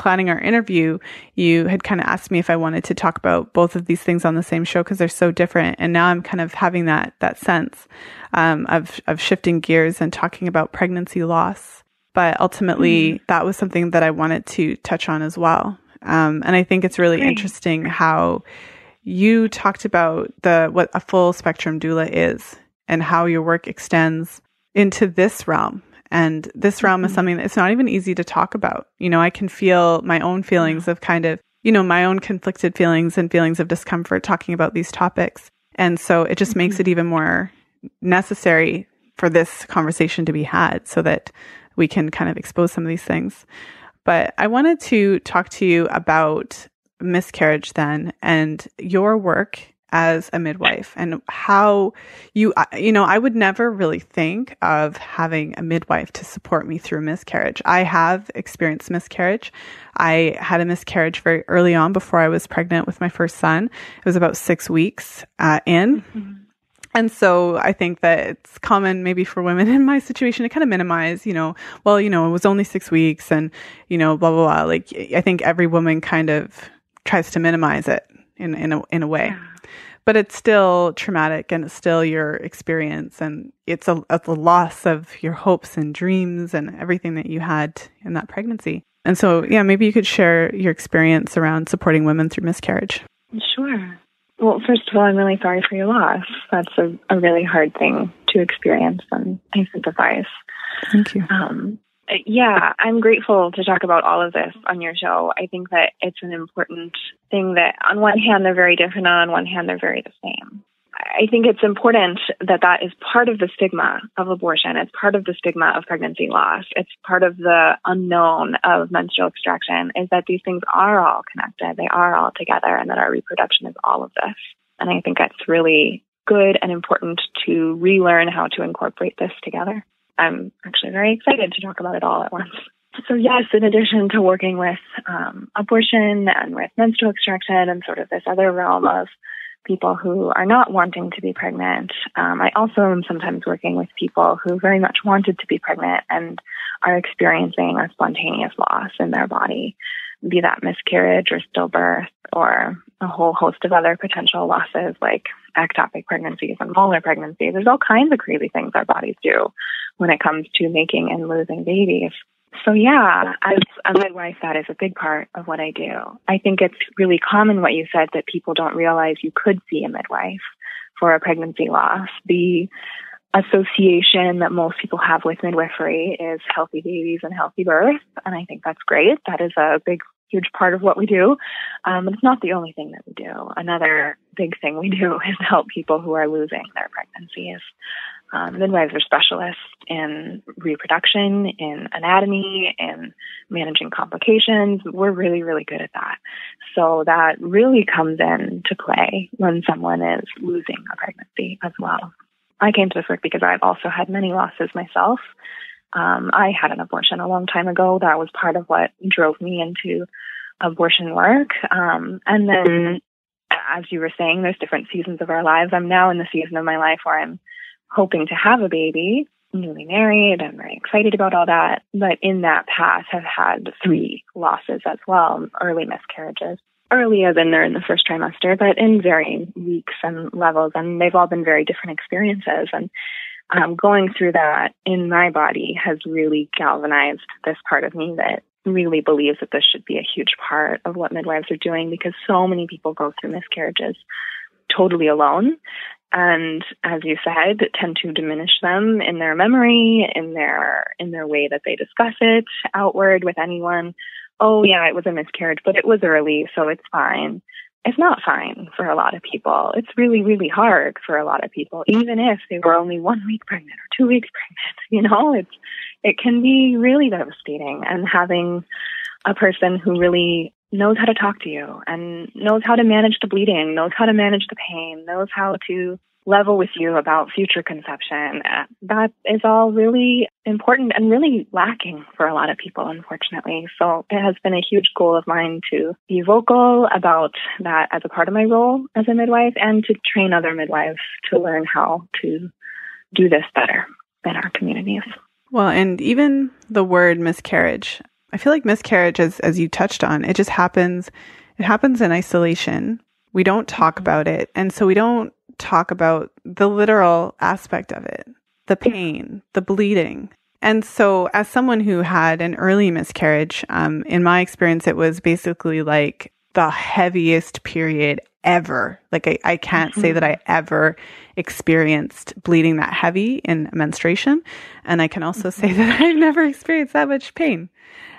planning our interview, you had kind of asked me if I wanted to talk about both of these things on the same show because they're so different. And now I'm kind of having that that sense um, of of shifting gears and talking about pregnancy loss. But ultimately, mm. that was something that I wanted to touch on as well. Um, and I think it's really Great. interesting how you talked about the what a full spectrum doula is and how your work extends into this realm. And this realm mm-hmm. is something that it's not even easy to talk about. You know, I can feel my own feelings of kind of, you know, my own conflicted feelings and feelings of discomfort talking about these topics. And so it just mm-hmm. makes it even more necessary for this conversation to be had so that we can kind of expose some of these things. But I wanted to talk to you about miscarriage then and your work as a midwife and how you you know I would never really think of having a midwife to support me through miscarriage. I have experienced miscarriage. I had a miscarriage very early on before I was pregnant with my first son. It was about 6 weeks uh, in. Mm-hmm. And so I think that it's common maybe for women (laughs) in my situation to kind of minimize, you know, well, you know, it was only 6 weeks and you know, blah blah blah. Like I think every woman kind of tries to minimize it in in a in a way. Yeah but it's still traumatic and it's still your experience and it's a, it's a loss of your hopes and dreams and everything that you had in that pregnancy. And so, yeah, maybe you could share your experience around supporting women through miscarriage. Sure. Well, first of all, I'm really sorry for your loss. That's a, a really hard thing to experience, and I sympathize. Thank you. Um, yeah, I'm grateful to talk about all of this on your show. I think that it's an important thing that on one hand they're very different and on one hand they're very the same. I think it's important that that is part of the stigma of abortion. It's part of the stigma of pregnancy loss. It's part of the unknown of menstrual extraction is that these things are all connected. They are all together and that our reproduction is all of this. And I think that's really good and important to relearn how to incorporate this together. I'm actually very excited to talk about it all at once. So, yes, in addition to working with um, abortion and with menstrual extraction and sort of this other realm of people who are not wanting to be pregnant, um, I also am sometimes working with people who very much wanted to be pregnant and are experiencing a spontaneous loss in their body, be that miscarriage or stillbirth or a whole host of other potential losses like ectopic pregnancies and molar pregnancies. There's all kinds of crazy things our bodies do when it comes to making and losing babies. So yeah, as a midwife, that is a big part of what I do. I think it's really common what you said that people don't realize you could see a midwife for a pregnancy loss. The association that most people have with midwifery is healthy babies and healthy birth. And I think that's great. That is a big huge part of what we do. Um, but it's not the only thing that we do. Another big thing we do (laughs) is help people who are losing their pregnancies. Um, midwives are specialists in reproduction, in anatomy, in managing complications. We're really, really good at that. So that really comes in to play when someone is losing a pregnancy as well. I came to this work because I've also had many losses myself. Um, I had an abortion a long time ago. That was part of what drove me into abortion work. Um, and then, as you were saying, there's different seasons of our lives. I'm now in the season of my life where I'm hoping to have a baby, newly married. I'm very excited about all that. But in that path, have had three losses as well, early miscarriages. Earlier than they're in the first trimester, but in varying weeks and levels. And they've all been very different experiences. And um, going through that in my body has really galvanized this part of me that really believes that this should be a huge part of what midwives are doing because so many people go through miscarriages totally alone. And as you said tend to diminish them in their memory in their in their way that they discuss it outward with anyone. Oh yeah it was a miscarriage but it was early so it's fine it's not fine for a lot of people. It's really, really hard for a lot of people, even if they were only one week pregnant or two weeks pregnant. (laughs) You know, it's it can be really devastating. And having a person who really knows how to talk to you and knows how to manage the bleeding, knows how to manage the pain, knows how to level with you about future conception. That is all really important and really lacking for a lot of people, unfortunately. So it has been a huge goal of mine to be vocal about that as a part of my role as a midwife and to train other midwives to learn how to do this better in our communities. Well, and even the word miscarriage, I feel like miscarriage, as, as you touched on, it just happens, it happens in isolation. We don't talk mm-hmm. about it. And so we don't talk about the literal aspect of it, the pain, the bleeding. And so, as someone who had an early miscarriage, um, in my experience, it was basically like the heaviest period ever. Like, I, I can't mm-hmm. say that I ever experienced bleeding that heavy in menstruation. And I can also mm-hmm. say that (laughs) I've never experienced that much pain.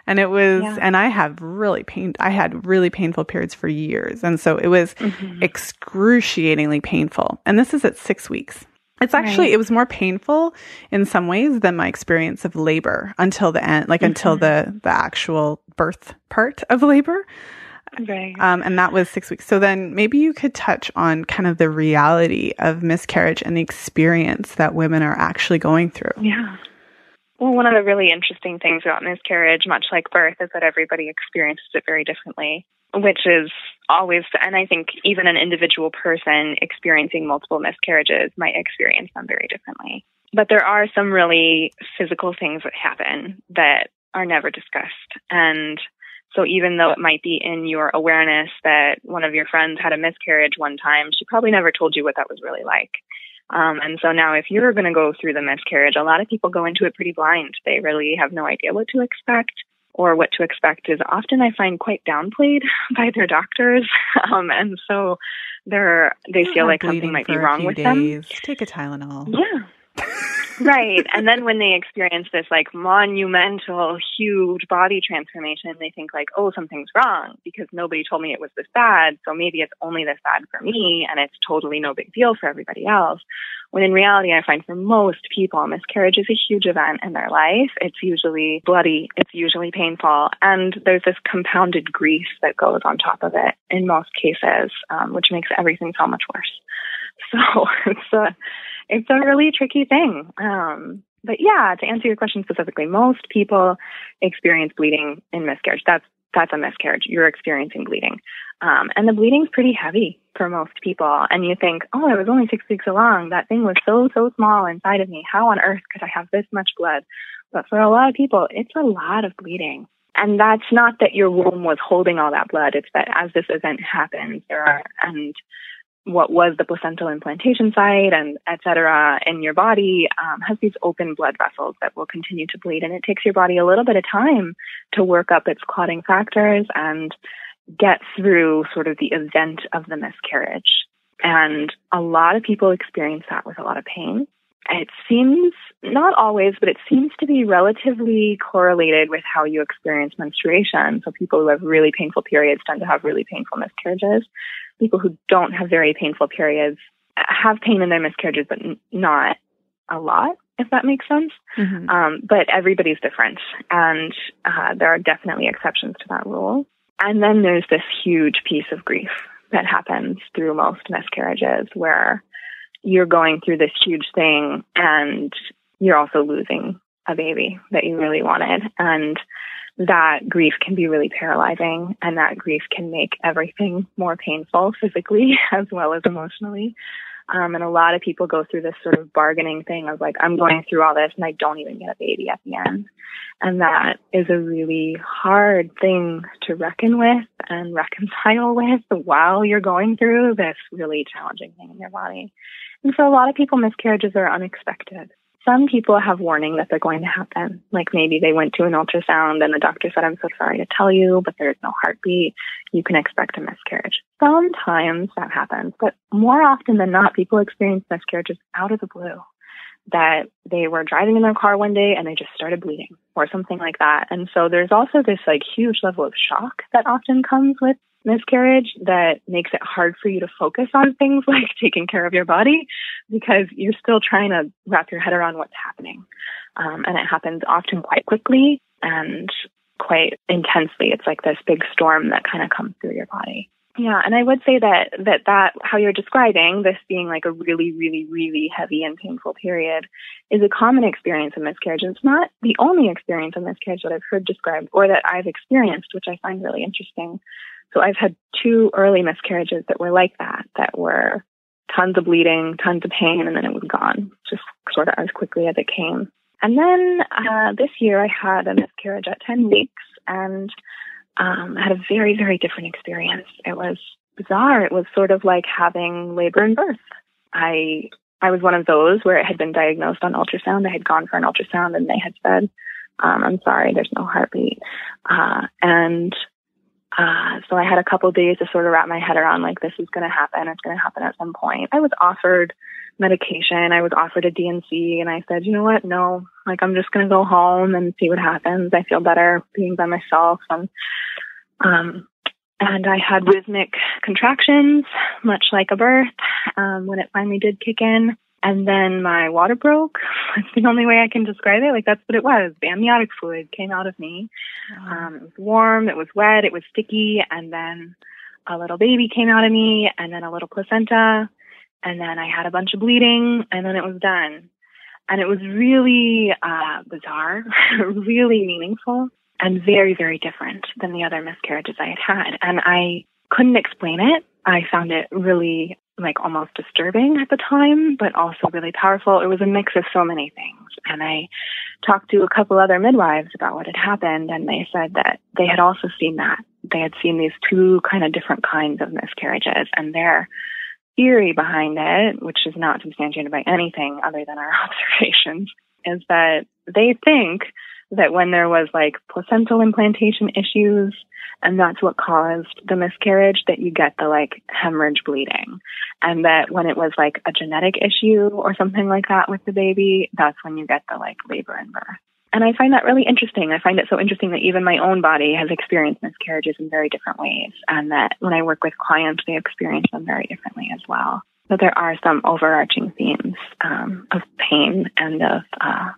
And it was, yeah. and I have really pain, I had really painful periods for years. And so it was mm-hmm. excruciatingly painful. And this is at six weeks. It's actually, right. it was more painful in some ways than my experience of labor until the end, like mm-hmm. until the, the actual birth part of labor. Right. Um, and that was six weeks. So then maybe you could touch on kind of the reality of miscarriage and the experience that women are actually going through. Yeah. Well, one of the really interesting things about miscarriage, much like birth, is that everybody experiences it very differently, which is always, and I think even an individual person experiencing multiple miscarriages might experience them very differently. But there are some really physical things that happen that are never discussed. And so even though it might be in your awareness that one of your friends had a miscarriage one time, she probably never told you what that was really like. Um, and so now, if you're going to go through the miscarriage, a lot of people go into it pretty blind. They really have no idea what to expect, or what to expect is often I find quite downplayed (laughs) by their doctors. (laughs) Um, and so they're they feel like something might be wrong with days. them. Take a Tylenol. Yeah right. And then when they experience this like monumental, huge body transformation, they think like, oh, something's wrong because nobody told me it was this bad. So maybe it's only this bad for me and it's totally no big deal for everybody else. When in reality, I find for most people, miscarriage is a huge event in their life. It's usually bloody. It's usually painful. And there's this compounded grief that goes on top of it in most cases, um, which makes everything so much worse. (laughs) So it's a, it's a really tricky thing. Um, but yeah, to answer your question specifically, most people experience bleeding in miscarriage. That's that's a miscarriage. You're experiencing bleeding, um, and the bleeding's pretty heavy for most people. And you think, oh, I was only six weeks along. That thing was so so small inside of me. How on earth could I have this much blood? But for a lot of people, it's a lot of bleeding. And that's not that your womb was holding all that blood. It's that as this event happens, there are, and what was the placental implantation site and et cetera in your body um, has these open blood vessels that will continue to bleed. And it takes your body a little bit of time to work up its clotting factors and get through sort of the event of the miscarriage. And a lot of people experience that with a lot of pain. It seems not always, but it seems to be relatively correlated with how you experience menstruation. So people who have really painful periods tend to have really painful miscarriages. People who don't have very painful periods have pain in their miscarriages, but n- not a lot, if that makes sense. Mm-hmm. Um, but everybody's different, and uh, there are definitely exceptions to that rule. And then there's this huge piece of grief that happens through most miscarriages where you're going through this huge thing and you're also losing a baby that you really wanted. And that grief can be really paralyzing and that grief can make everything more painful physically (laughs) as well as emotionally. Um, and a lot of people go through this sort of bargaining thing of like, I'm going through all this and I don't even get a baby at the end. And that is a really hard thing to reckon with and (laughs) reconcile with while you're going through this really challenging thing in your body. And so a lot of people, miscarriages are unexpected. Some people have warning that they're going to happen. Like maybe they went to an ultrasound and the doctor said, I'm so sorry to tell you, but there's no heartbeat. You can expect a miscarriage. Sometimes that happens, but more often than not, people experience miscarriages out of the blue. That they were driving in their car one day and they just started bleeding or something like that. And so there's also this like huge level of shock that often comes with miscarriage that makes it hard for you to focus on things (laughs) like taking care of your body because you're still trying to wrap your head around what's happening. Um, and it happens often quite quickly and quite intensely. It's like this big storm that kind of comes through your body. Yeah, and I would say that that that how you're describing this being like a really, really, really heavy and painful period is a common experience of miscarriage. It's not the only experience of miscarriage that I've heard described or that I've experienced, which I find really interesting. So I've had two early miscarriages that were like that, that were tons of bleeding, tons of pain, and then it was gone, just sort of as quickly as it came. And then uh, this year I had a miscarriage at 10 weeks and um, had a very, very different experience. It was bizarre. It was sort of like having labor and birth. I I was one of those where it had been diagnosed on ultrasound. I had gone for an ultrasound and they had said, um, I'm sorry, there's no heartbeat. Uh, and uh, so I had a couple days to sort of wrap my head around like this is going to happen. It's going to happen at some point. I was offered medication. I was offered a D&C and I said, you know what? No, like I'm just going to go home and see what happens. I feel better being by myself. And, um, and I had rhythmic contractions, much like a birth, um, when it finally did kick in. And then my water broke. (laughs) That's the only way I can describe it. Like that's what it was. The amniotic fluid came out of me. Um, it was warm, it was wet, it was sticky, and then a little baby came out of me, and then a little placenta, and then I had a bunch of bleeding, and then it was done. And it was really uh, bizarre, (laughs) really meaningful, and very, very different than the other miscarriages I had had. And I couldn't explain it. I found it really like almost disturbing at the time, but also really powerful. It was a mix of so many things. And I talked to a couple other midwives about what had happened, and they said that they had also seen that. They had seen these two kind of different kinds of miscarriages, and their theory behind it, which is not substantiated by anything other than our (laughs) observations, is that they think that when there was like placental implantation issues and that's what caused the miscarriage that you get the like hemorrhage bleeding. And that when it was like a genetic issue or something like that with the baby that's when you get the like labor and birth. And i find that really interesting. I find it so interesting that even my own body has experienced miscarriages in very different ways and that when i work with clients they experience them very differently as well. So there are some overarching themes um, of pain and of uh,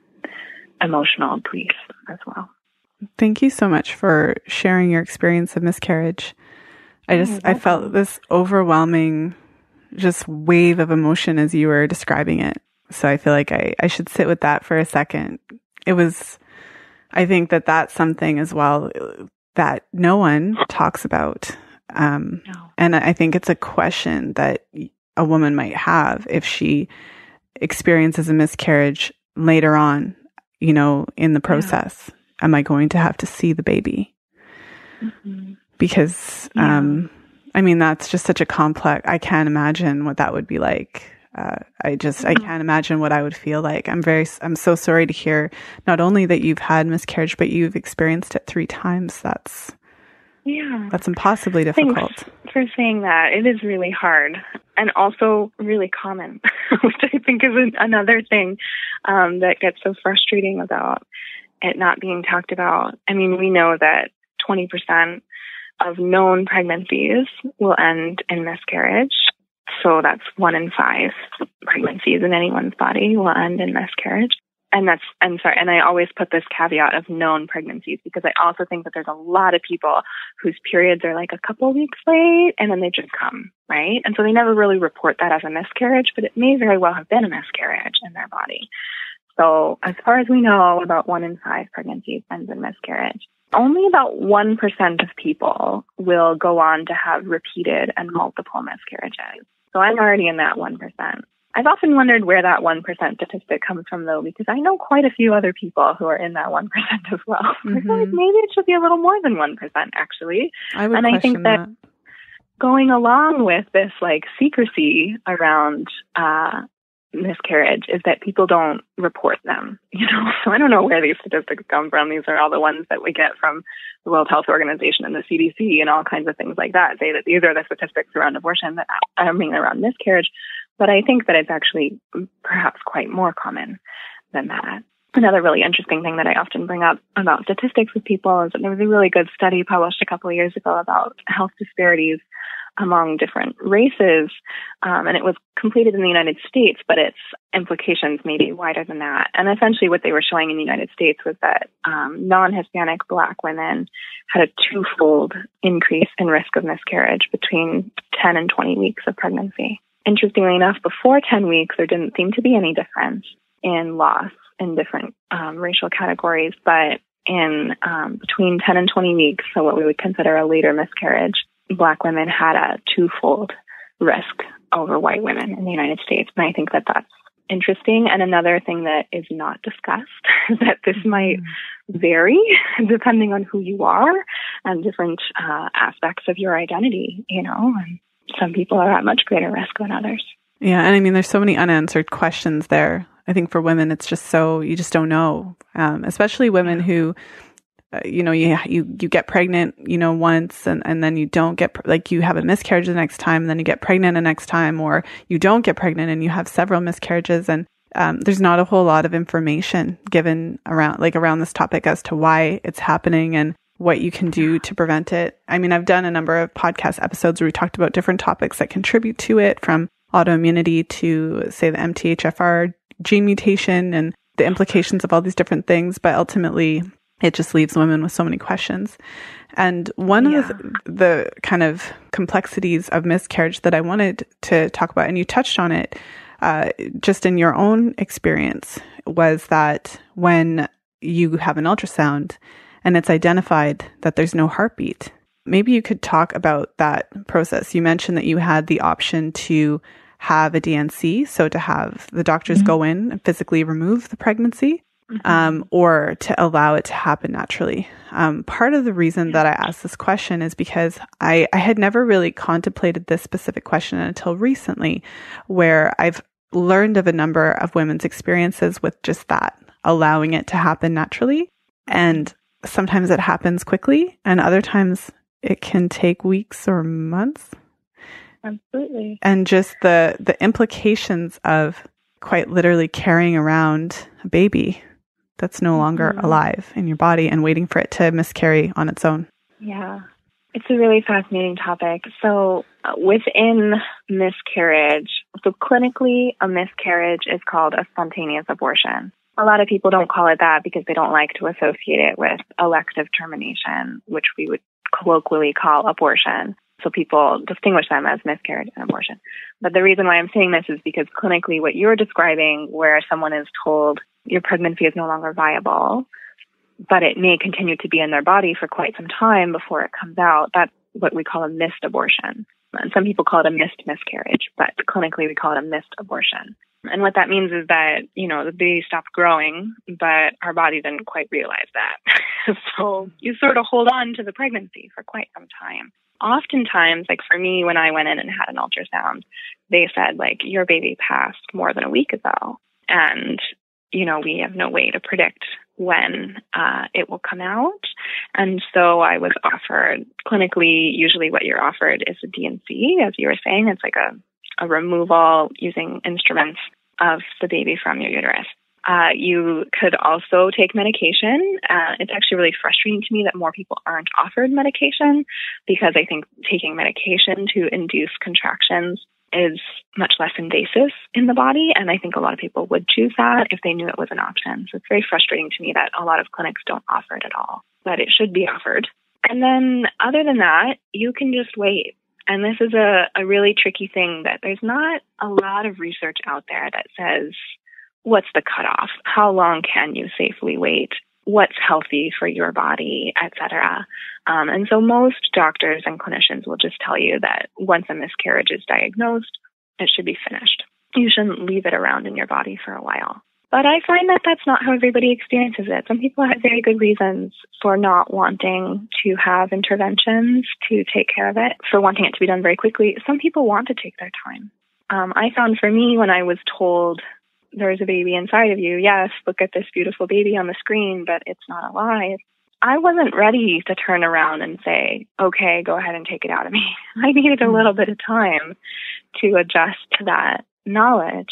emotional grief as well. Thank you so much for sharing your experience of miscarriage. I just, I felt this overwhelming just wave of emotion as you were describing it. So I feel like I, I should sit with that for a second. It was, I think that that's something as well that no one talks about. Um, no. and I think it's a question that a woman might have if she experiences a miscarriage later on you know, in the process? Yeah. Am I going to have to see the baby? Mm-hmm. Because, yeah. um, I mean, that's just such a complex, I can't imagine what that would be like. Uh, I just, I mm-hmm. can't imagine what I would feel like. I'm very, I'm so sorry to hear not only that you've had miscarriage, but you've experienced it three times. That's, Yeah. That's impossibly difficult. Thanks for saying that. It is really hard and also really common, (laughs) (laughs) which I think is another thing um, that gets so frustrating about it not being talked about. I mean, we know that 20% of known pregnancies will end in miscarriage. So that's one in five pregnancies in anyone's body will end in miscarriage and that's I'm sorry, and I always put this caveat of known pregnancies because I also think that there's a lot of people whose periods are like a couple weeks late and then they just come, right? And so they never really report that as a miscarriage, but it may very well have been a miscarriage in their body. So as far as we know, about one in five pregnancies ends in miscarriage. Only about 1% of people will go on to have repeated and multiple miscarriages. So I'm already in that 1%. I've often wondered where that 1% statistic comes from, though, because I know quite a few other people who are in that 1% as well. (laughs) Mm-hmm. Like maybe it should be a little more than 1%, actually. I would and I think that, that, going along with this, like, secrecy around uh, miscarriage is that people don't report them, (laughs) you know? So I don't know where these statistics come from. These are all the ones that we get from the World Health Organization and the CDC and all kinds of things like that say that these are the statistics around abortion that I mean around miscarriage. But I think that it's actually perhaps quite more common than that. Another really interesting thing that I often bring up about statistics with people is that there was a really good study published a couple of years ago about health disparities among different races, um, and it was completed in the United States, but its implications may be wider than that. And essentially, what they were showing in the United States was that um, non-Hispanic Black women had a twofold increase in risk of miscarriage between 10 and 20 weeks of pregnancy. Interestingly enough, before 10 weeks, there didn't seem to be any difference in loss in different um, racial categories, but in um, between 10 and 20 weeks, so what we would consider a later miscarriage, black women had a twofold risk over white women in the United States. And I think that that's interesting. And another thing that is not discussed (laughs) is that this might vary (laughs) depending on who you are and different uh, aspects of your identity, you know, and some people are at much greater risk than others. Yeah, and I mean, there's so many unanswered questions there. I think for women, it's just so you just don't know, um, especially women who, uh, you know, you you you get pregnant, you know, once, and and then you don't get like you have a miscarriage the next time, and then you get pregnant the next time, or you don't get pregnant and you have several miscarriages, and um, there's not a whole lot of information given around like around this topic as to why it's happening and what you can do to prevent it. I mean, I've done a number of podcast episodes where we talked about different topics that contribute to it from autoimmunity to say the MTHFR gene mutation and the implications of all these different things. But ultimately, it just leaves women with so many questions. And one yeah. of the, the, kind of complexities of miscarriage that I wanted to talk about, and you touched on it uh, just in your own experience, was that when you have an ultrasound and it's identified that there's no heartbeat. Maybe you could talk about that process. You mentioned that you had the option to have a D&C, so to have the doctors mm-hmm. go in and physically remove the pregnancy. Mm-hmm. Um, or to allow it to happen naturally. Um, part of the reason that I asked this question is because I, I had never really contemplated this specific question until recently, where I've learned of a number of women's experiences with just that, allowing it to happen naturally. And sometimes it happens quickly and other times it can take weeks or months. Absolutely. And just the the implications of quite literally carrying around a baby that's no longer mm-hmm. alive in your body and waiting for it to miscarry on its own. Yeah. It's a really fascinating topic. So, uh, within miscarriage, so clinically, a miscarriage is called a spontaneous abortion. A lot of people don't call it that because they don't like to associate it with elective termination, which we would colloquially call abortion. So people distinguish them as miscarriage and abortion. But the reason why I'm saying this is because clinically what you're describing, where someone is told your pregnancy is no longer viable, but it may continue to be in their body for quite some time before it comes out, that's what we call a missed abortion. And some people call it a missed miscarriage, but clinically we call it a missed abortion. And what that means is that, you know, the baby stopped growing, but our body didn't quite realize that. (laughs) so you sort of hold on to the pregnancy for quite some time. Oftentimes, like for me, when I went in and had an ultrasound, they said, like, your baby passed more than a week ago. And, you know, we have no way to predict when uh, it will come out. And so I was offered clinically, usually what you're offered is a D&C, as you were saying. It's like a, a removal using instruments of the baby from your uterus. Uh, you could also take medication. Uh, it's actually really frustrating to me that more people aren't offered medication because I think taking medication to induce contractions is much less invasive in the body. And I think a lot of people would choose that if they knew it was an option. So it's very frustrating to me that a lot of clinics don't offer it at all, but it should be offered. And then other than that, you can just wait. And this is a, a really tricky thing that there's not a lot of research out there that says what's the cutoff? How long can you safely wait? What's healthy for your body, etc. Um, and so most doctors and clinicians will just tell you that once a miscarriage is diagnosed, it should be finished. You shouldn't leave it around in your body for a while. But I find that that's not how everybody experiences it. Some people have very good reasons for not wanting to have interventions to take care of it, for wanting it to be done very quickly. Some people want to take their time. Um, I found for me when I was told there's a baby inside of you. Yes, look at this beautiful baby on the screen, but it's not alive. I wasn't ready to turn around and say, okay, go ahead and take it out of me. (laughs) I needed a little bit of time to adjust to that knowledge.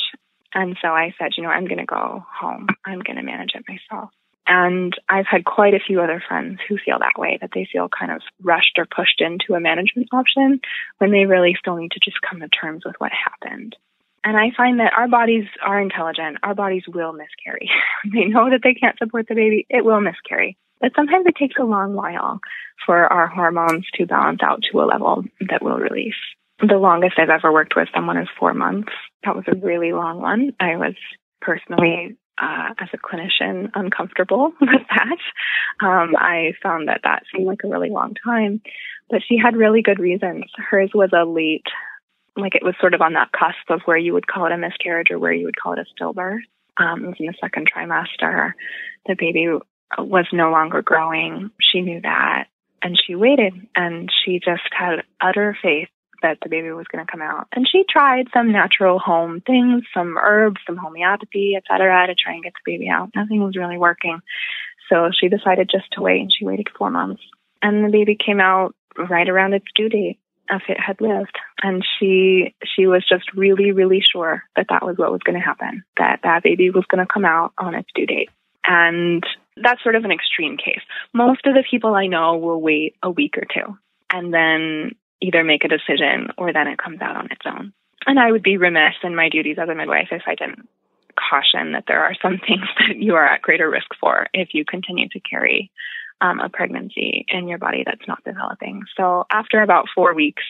And so I said, you know, I'm going to go home. I'm going to manage it myself. And I've had quite a few other friends who feel that way, that they feel kind of rushed or pushed into a management option when they really still need to just come to terms with what happened. And I find that our bodies are intelligent. Our bodies will miscarry. (laughs) they know that they can't support the baby. It will miscarry. But sometimes it takes a long while for our hormones to balance out to a level that will release. The longest I've ever worked with someone is four months. That was a really long one. I was personally, uh, as a clinician, uncomfortable (laughs) with that. Um, I found that that seemed like a really long time, but she had really good reasons. Hers was a late like it was sort of on that cusp of where you would call it a miscarriage or where you would call it a stillbirth. Um, it was in the second trimester. The baby was no longer growing. She knew that and she waited and she just had utter faith that the baby was going to come out. And she tried some natural home things, some herbs, some homeopathy, etc., to try and get the baby out. Nothing was really working. So she decided just to wait and she waited four months. And the baby came out right around its due date if it had lived. And she she was just really really sure that that was what was going to happen. That that baby was going to come out on its due date. And that's sort of an extreme case. Most of the people I know will wait a week or two and then either make a decision or then it comes out on its own. And I would be remiss in my duties as a midwife if I didn't caution that there are some (laughs) things that you are at greater risk for if you continue to carry um, a pregnancy in your body that's not developing. So after about four weeks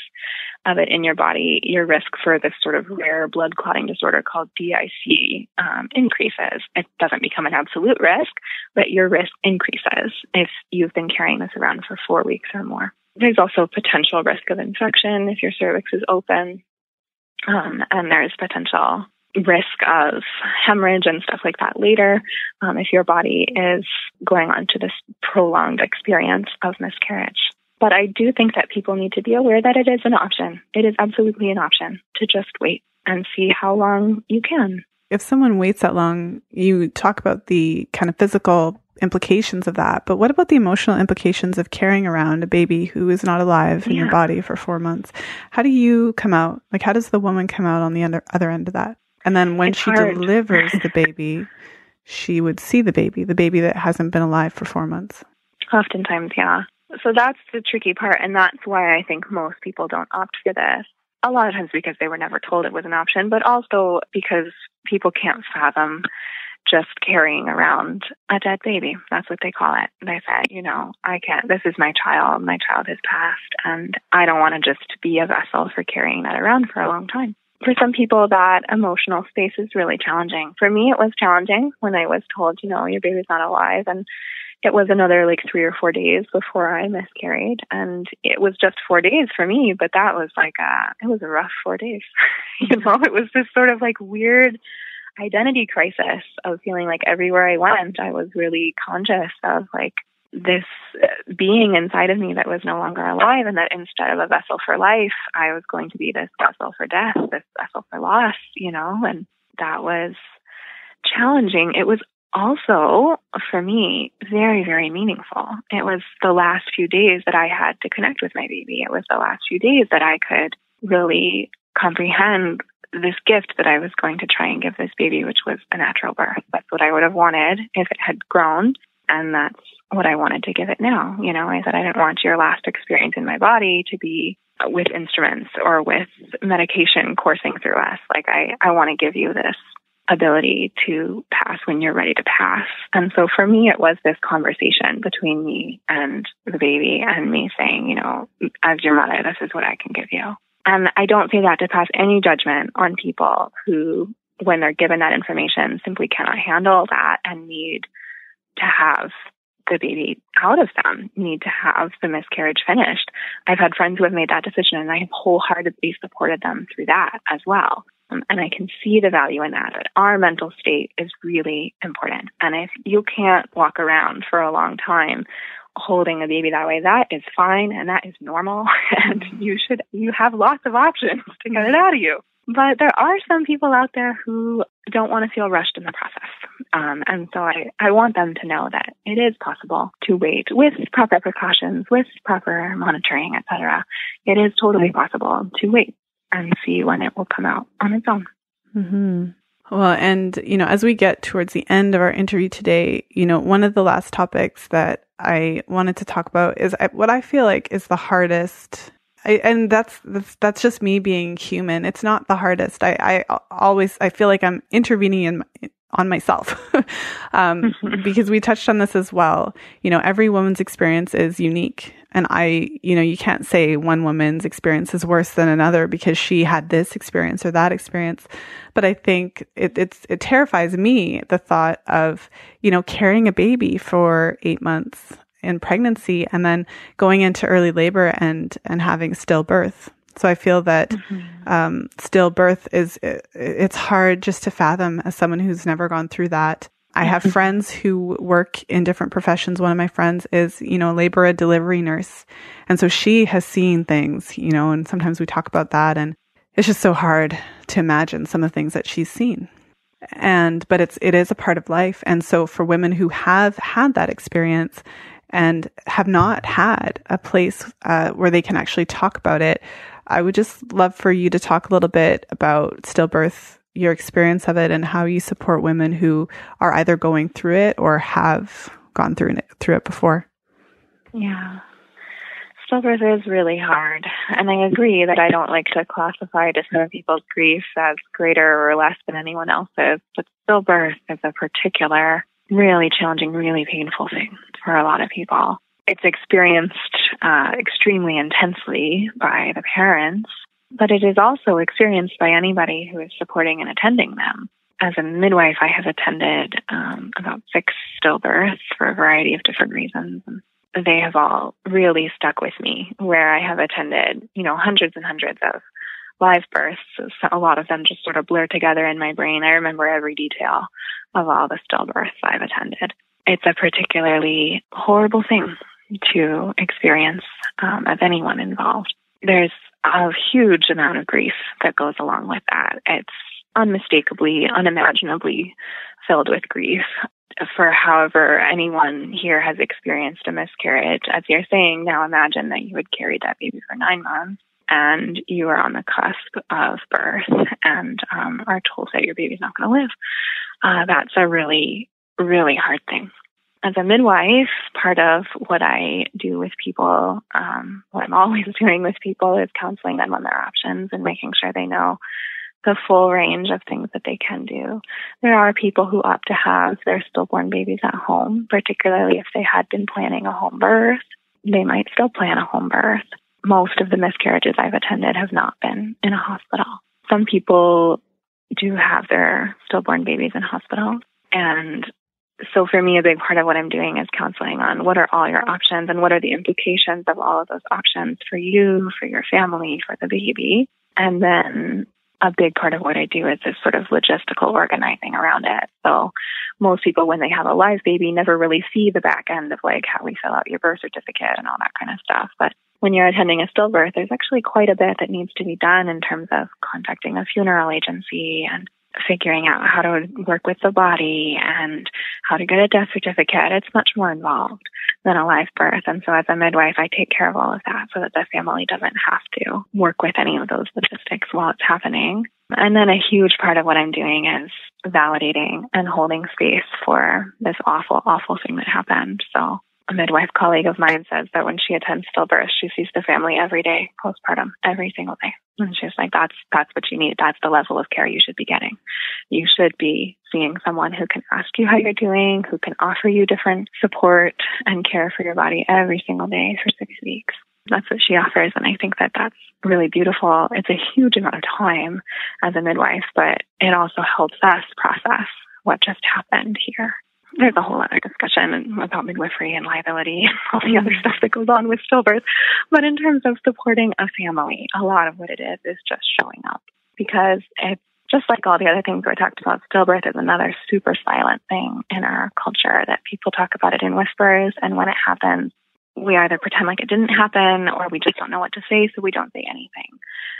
of it in your body, your risk for this sort of rare blood clotting disorder called DIC um, increases. It doesn't become an absolute risk, but your risk increases if you've been carrying this around for four weeks or more. There's also potential risk of infection if your cervix is open. Um, and there's potential risk of hemorrhage and stuff like that later um, if your body is going on to this prolonged experience of miscarriage. But I do think that people need to be aware that it is an option. It is absolutely an option to just wait and see how long you can. If someone waits that long, you talk about the kind of physical implications of that, but what about the emotional implications of carrying around a baby who is not alive in yeah. your body for four months? How do you come out? Like, how does the woman come out on the other end of that? And then when it's she hard. delivers the (laughs) baby, she would see the baby, the baby that hasn't been alive for four months. Oftentimes, yeah. So that's the tricky part. And that's why I think most people don't opt for this. A lot of times because they were never told it was an option, but also because people can't fathom just carrying around a dead baby. That's what they call it. They said, you know, I can't, this is my child. My child has passed and I don't want to just be a vessel for carrying that around for a long time for some people, that emotional space is really challenging. For me, it was challenging when I was told, you know, your baby's not alive. And it was another like three or four days before I miscarried. And it was just four days for me, but that was like a, it was a rough four days. (laughs) you know, it was this sort of like weird identity crisis of feeling like everywhere I went, I was really conscious of like, this uh, being inside of me that was no longer alive, and that instead of a vessel for life, I was going to be this vessel for death, this vessel for loss, you know, and that was challenging. It was also, for me, very, very meaningful. It was the last few days that I had to connect with my baby. It was the last few days that I could really comprehend this gift that I was going to try and give this baby, which was a natural birth. That's what I would have wanted if it had grown. And that's what I wanted to give it now. You know, I said, I didn't want your last experience in my body to be with instruments or with medication coursing through us. Like I, I want to give you this ability to pass when you're ready to pass. And so for me, it was this conversation between me and the baby and me saying, you know, as your mother, this is what I can give you. And I don't say that to pass any judgment on people who, when they're given that information, simply cannot handle that and need to have the baby out of them, need to have the miscarriage finished. I've had friends who have made that decision and I have wholeheartedly supported them through that as well. Um, and I can see the value in that, that our mental state is really important. And if you can't walk around for a long time holding a baby that way, that is fine and that is normal. (laughs) and you should, you have lots of options to get it out of you. But there are some people out there who don't want to feel rushed in the process. Um, and so I, I want them to know that it is possible to wait with proper precautions, with proper monitoring, etc. It is totally possible to wait and see when it will come out on its own. Mm-hmm. Well, and, you know, as we get towards the end of our interview today, you know, one of the last topics that I wanted to talk about is what I feel like is the hardest. I, and that's, that's, that's just me being human. It's not the hardest. I, I always, I feel like I'm intervening in, on myself (laughs) um, (laughs) because we touched on this as well. You know, every woman's experience is unique. And I, you know, you can't say one woman's experience is worse than another because she had this experience or that experience. But I think it, it's, it terrifies me, the thought of, you know, carrying a baby for eight months in pregnancy and then going into early labor and, and having stillbirth. So I feel that mm-hmm. um, stillbirth is it, it's hard just to fathom as someone who's never gone through that. I have mm-hmm. friends who work in different professions. One of my friends is, you know, labor a delivery nurse. And so she has seen things, you know, and sometimes we talk about that and it's just so hard to imagine some of the things that she's seen. And, but it's, it is a part of life. And so for women who have had that experience and have not had a place uh, where they can actually talk about it, I would just love for you to talk a little bit about stillbirth, your experience of it, and how you support women who are either going through it or have gone through it through it before. Yeah. Stillbirth is really hard. And I agree that I don't like to classify different people's grief as greater or less than anyone else's, but stillbirth is a particular, really challenging, really painful thing for a lot of people it's experienced uh, extremely intensely by the parents, but it is also experienced by anybody who is supporting and attending them. As a midwife, I have attended um, about six stillbirths for a variety of different reasons. They have all really stuck with me, where I have attended, you know, hundreds and hundreds of live births. A lot of them just sort of blur together in my brain. I remember every detail of all the stillbirths I've attended. It's a particularly horrible thing to experience um, of anyone involved. There's a huge amount of grief that goes along with that. It's unmistakably, unimaginably filled with grief. For however anyone here has experienced a miscarriage, as you're saying, now imagine that you had carried that baby for nine months and you are on the cusp of birth and um, are told that your baby's not going to live. Uh, that's a really, really hard thing as a midwife, part of what I do with people, um, what I'm (laughs) always doing with people is counseling them on their options and making sure they know the full range of things that they can do. There are people who opt to have their stillborn babies at home, particularly if they had been planning a home birth. They might still plan a home birth. Most of the miscarriages I've attended have not been in a hospital. Some people do have their stillborn babies in hospitals and so for me, a big part of what I'm doing is counseling on what are all your options and what are the implications of all of those options for you, for your family, for the baby. And then a big part of what I do is this sort of logistical organizing around it. So most people, when they have a live baby, never really see the back end of like how we fill out your birth certificate and all that kind of stuff. But when you're attending a stillbirth, there's actually quite a bit that needs to be done in terms of contacting a funeral agency and figuring out how to work with the body and how to get a death certificate. It's much more involved than a live birth. And so as a midwife, I take care of all of that so that the family doesn't have to work with any of those logistics while it's happening. And then a huge part of what I'm doing is validating and holding space for this awful, awful thing that happened. So a midwife colleague of mine says that when she attends stillbirth, she sees the family every day postpartum, every single day. And she's like, that's, that's what you need. That's the level of care you should be getting. You should be seeing someone who can ask you how you're doing, who can offer you different support and care for your body every single day for six weeks. That's what she offers. And I think that that's really beautiful. It's a huge amount of time as a midwife, but it also helps us process what just happened here there's a whole other discussion about midwifery and liability and (laughs) all the other stuff that goes on with stillbirth. But in terms of supporting a family, a lot of what it is is just showing up because it's just like all the other things we talked about, stillbirth is another super silent thing in our culture that people talk about it in whispers. And when it happens, we either pretend like it didn't happen or we just don't know what to say, so we don't say anything.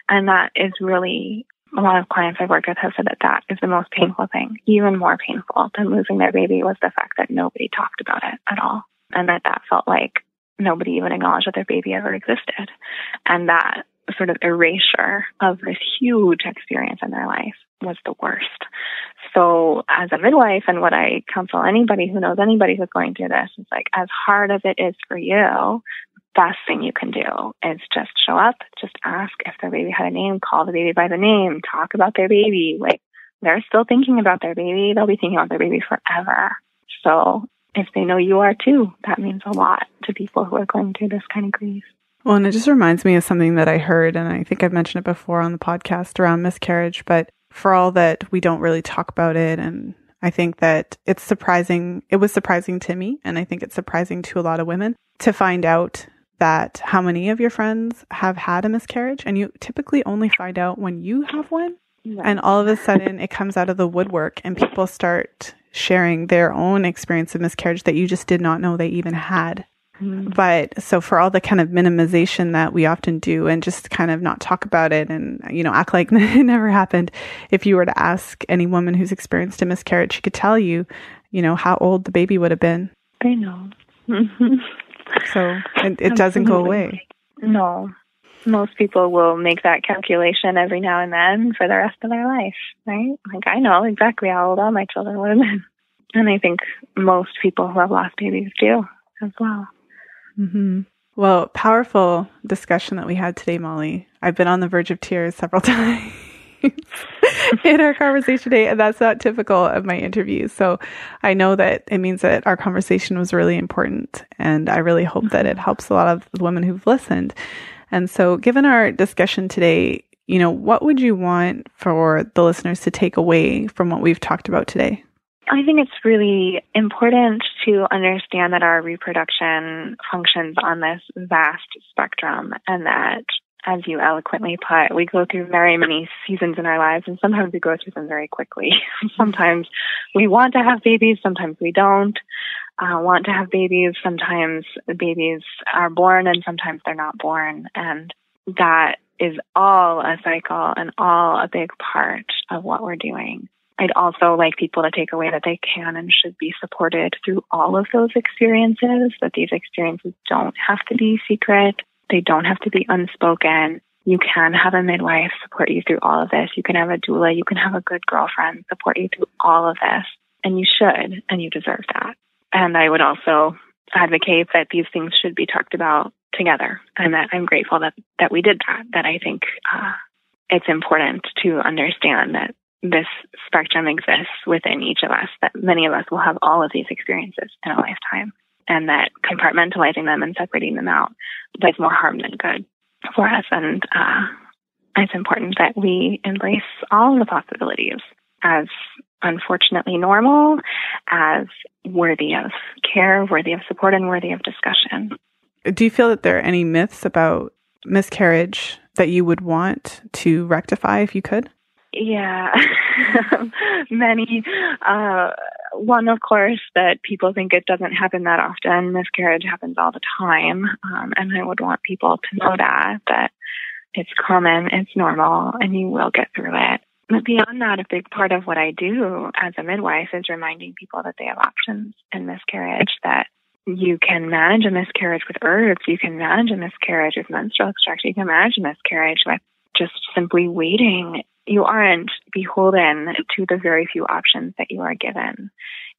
And that is really a lot of clients I've worked with have said that that is the most painful thing. Even more painful than losing their baby was the fact that nobody talked about it at all. And that that felt like nobody even acknowledged that their baby ever existed. And that sort of erasure of this huge experience in their life was the worst. So as a midwife and what I counsel anybody who knows anybody who's going through this is like as hard as it is for you, best thing you can do is just show up, just ask if their baby had a name, call the baby by the name, talk about their baby. Like they're still thinking about their baby. They'll be thinking about their baby forever. So if they know you are too, that means a lot to people who are going through this kind of grief. Well, and it just reminds me of something that I heard, and I think I've mentioned it before on the podcast around miscarriage, but for all that we don't really talk about it and I think that it's surprising. It was surprising to me, and I think it's surprising to a lot of women to find out that how many of your friends have had a miscarriage? And you typically only find out when you have one. And all of a sudden it comes out of the woodwork and people start sharing their own experience of miscarriage that you just did not know they even had. Mm-hmm. but so for all the kind of minimization that we often do and just kind of not talk about it and you know act like (laughs) it never happened if you were to ask any woman who's experienced a miscarriage she could tell you you know how old the baby would have been. I know (laughs) so it, it doesn't go away. No. Most people will make that calculation every now and then for the rest of their life, right? Like I know exactly how old all my children would have been. And I think most people who have lost babies do as well. Mm-hmm. Well, powerful discussion that we had today, Molly. I've been on the verge of tears several (laughs) times. (laughs) in our conversation today, and that's not typical of my interviews. So I know that it means that our conversation was really important, and I really hope that it mm-hmm. helps a lot of the women who've listened. And so, given our discussion today, you know, what would you want for the listeners to take away from what we've talked about today? I think it's really important to understand that our reproduction functions on this vast spectrum and that as you eloquently put, we go through very many seasons in our lives, and sometimes we go through them very quickly. (laughs) sometimes we want to have babies, sometimes we don't uh, want to have babies. Sometimes babies are born, and sometimes they're not born, and that is all a cycle and all a big part of what we're doing. I'd also like people to take away that they can and should be supported through all of those experiences, that these experiences don't have to be secret they don't have to be unspoken. You can have a midwife support you through all of this. You can have a doula. You can have a good girlfriend support you through all of this. And you should, and you deserve that. And I would also advocate that these things should be talked about together. And that I'm grateful that, that we did that, that I think uh, it's important to understand that this spectrum exists within each of us, that many of us will have all of these experiences in a lifetime and that compartmentalizing them and separating them out does more harm than good for us. And uh, it's important that we embrace all the possibilities as unfortunately normal, as worthy of care, worthy of support, and worthy of discussion. Do you feel that there are any myths about miscarriage that you would want to rectify if you could? Yeah, (laughs) many. Uh, one, of course, that people think it doesn't happen that often. Miscarriage happens all the time. Um, and I would want people to know that, that it's common, it's normal, and you will get through it. But beyond that, a big part of what I do as a midwife is reminding people that they have options in miscarriage, that you can manage a miscarriage with herbs, you can manage a miscarriage with menstrual extraction, you can manage a miscarriage with just simply waiting. You aren't beholden to the very few options that you are given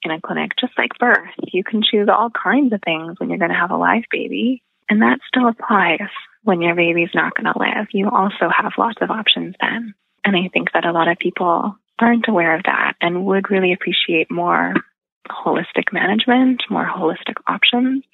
in a clinic, just like birth. You can choose all kinds of things when you're going to have a live baby, and that still applies when your baby's not going to live. You also have lots of options then. And I think that a lot of people aren't aware of that and would really appreciate more holistic management, more holistic options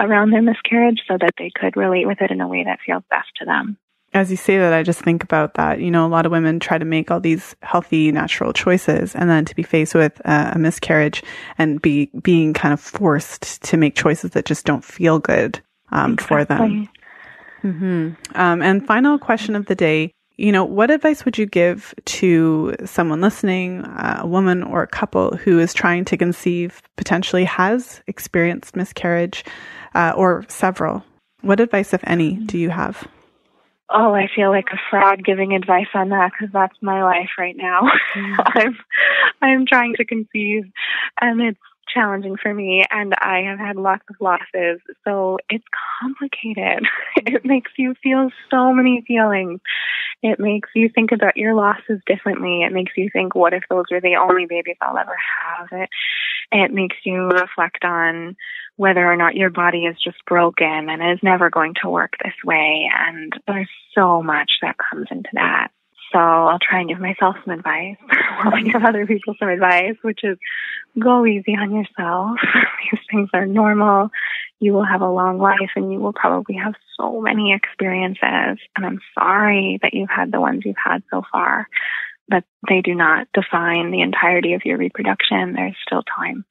around their miscarriage so that they could relate with it in a way that feels best to them. As you say that, I just think about that. You know, a lot of women try to make all these healthy, natural choices, and then to be faced with uh, a miscarriage and be being kind of forced to make choices that just don't feel good um, exactly. for them. Mm-hmm. Um, and final question of the day you know, what advice would you give to someone listening, uh, a woman or a couple who is trying to conceive, potentially has experienced miscarriage uh, or several? What advice, if any, do you have? Oh, I feel like a fraud giving advice on that because that's my life right now. Mm. (laughs) I'm I'm trying to conceive, and it's challenging for me and I have had lots of losses. So it's complicated. (laughs) It makes you feel so many feelings. It makes you think about your losses differently. It makes you think, what if those are the only babies I'll ever have? It, it makes you reflect on whether or not your body is just broken and is never going to work this way. And there's so much that comes into that. So I'll try and give myself some advice (laughs) while I give other people some advice, which is go easy on yourself. (laughs) These things are normal. You will have a long life and you will probably have so many experiences. And I'm sorry that you've had the ones you've had so far, but they do not define the entirety of your reproduction. There's still time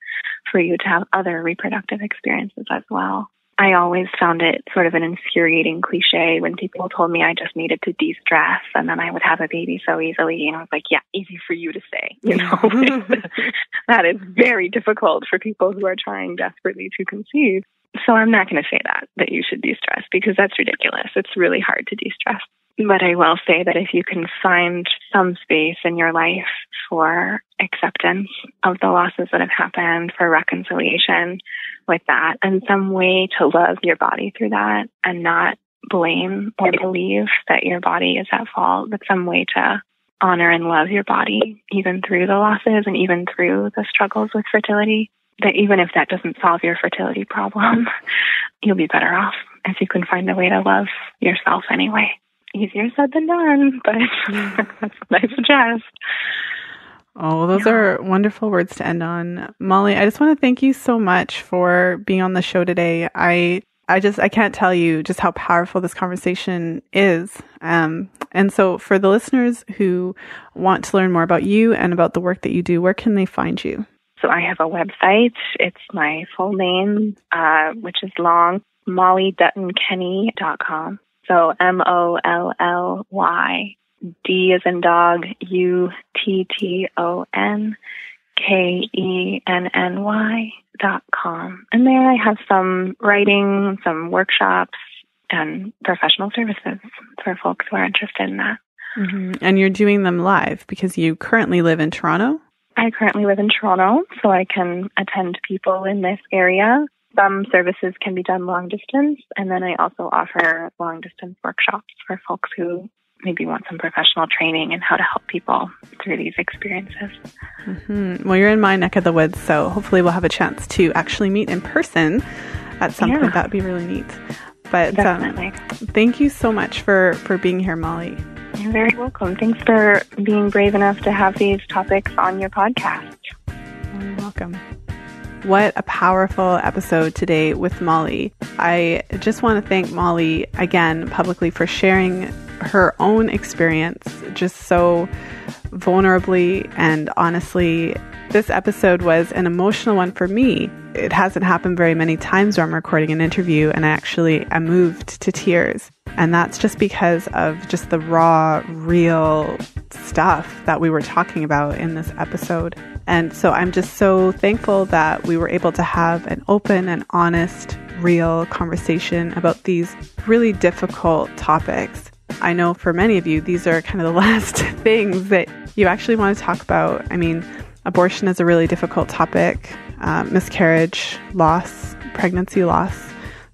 for you to have other reproductive experiences as well. I always found it sort of an infuriating cliche when people told me I just needed to de stress and then I would have a baby so easily. You know, I was like, yeah, easy for you to say. You know, (laughs) that is very difficult for people who are trying desperately to conceive. So I'm not going to say that, that you should de stress because that's ridiculous. It's really hard to de stress. But I will say that if you can find some space in your life for acceptance of the losses that have happened, for reconciliation with that, and some way to love your body through that and not blame or believe that your body is at fault, but some way to honor and love your body, even through the losses and even through the struggles with fertility. That even if that doesn't solve your fertility problem, (laughs) you'll be better off if you can find a way to love yourself anyway easier said than done, (laughs) but that's what I suggest. Oh, those yeah. are wonderful words to end on. Molly, I just want to thank you so much for being on the show today. I I just I can't tell you just how powerful this conversation is. Um, and so for the listeners who want to learn more about you and about the work that you do, where can they find you? So I have a website. It's my full name, uh, which is long, mollyduttonkenny.com. So M O L L Y D is in dog U T T O N K E N N Y dot com. And there I have some writing, some workshops, and professional services for folks who are interested in that. Mm-hmm. And you're doing them live because you currently live in Toronto? I currently live in Toronto, so I can attend people in this area some services can be done long distance, and then I also offer long distance workshops for folks who maybe want some professional training and how to help people through these experiences. Mm-hmm. Well, you're in my neck of the woods, so hopefully we'll have a chance to actually meet in person at some yeah. point. That would be really neat. But um, thank you so much for, for being here, Molly. You're very welcome. Thanks for being brave enough to have these topics on your podcast. You're welcome. What a powerful episode today with Molly. I just want to thank Molly again publicly for sharing her own experience just so vulnerably and honestly. This episode was an emotional one for me. It hasn't happened very many times where I'm recording an interview and I actually am moved to tears. And that's just because of just the raw, real stuff that we were talking about in this episode. And so I'm just so thankful that we were able to have an open and honest, real conversation about these really difficult topics. I know for many of you, these are kind of the (laughs) last things that you actually want to talk about, I mean, abortion is a really difficult topic, uh, miscarriage, loss, pregnancy loss,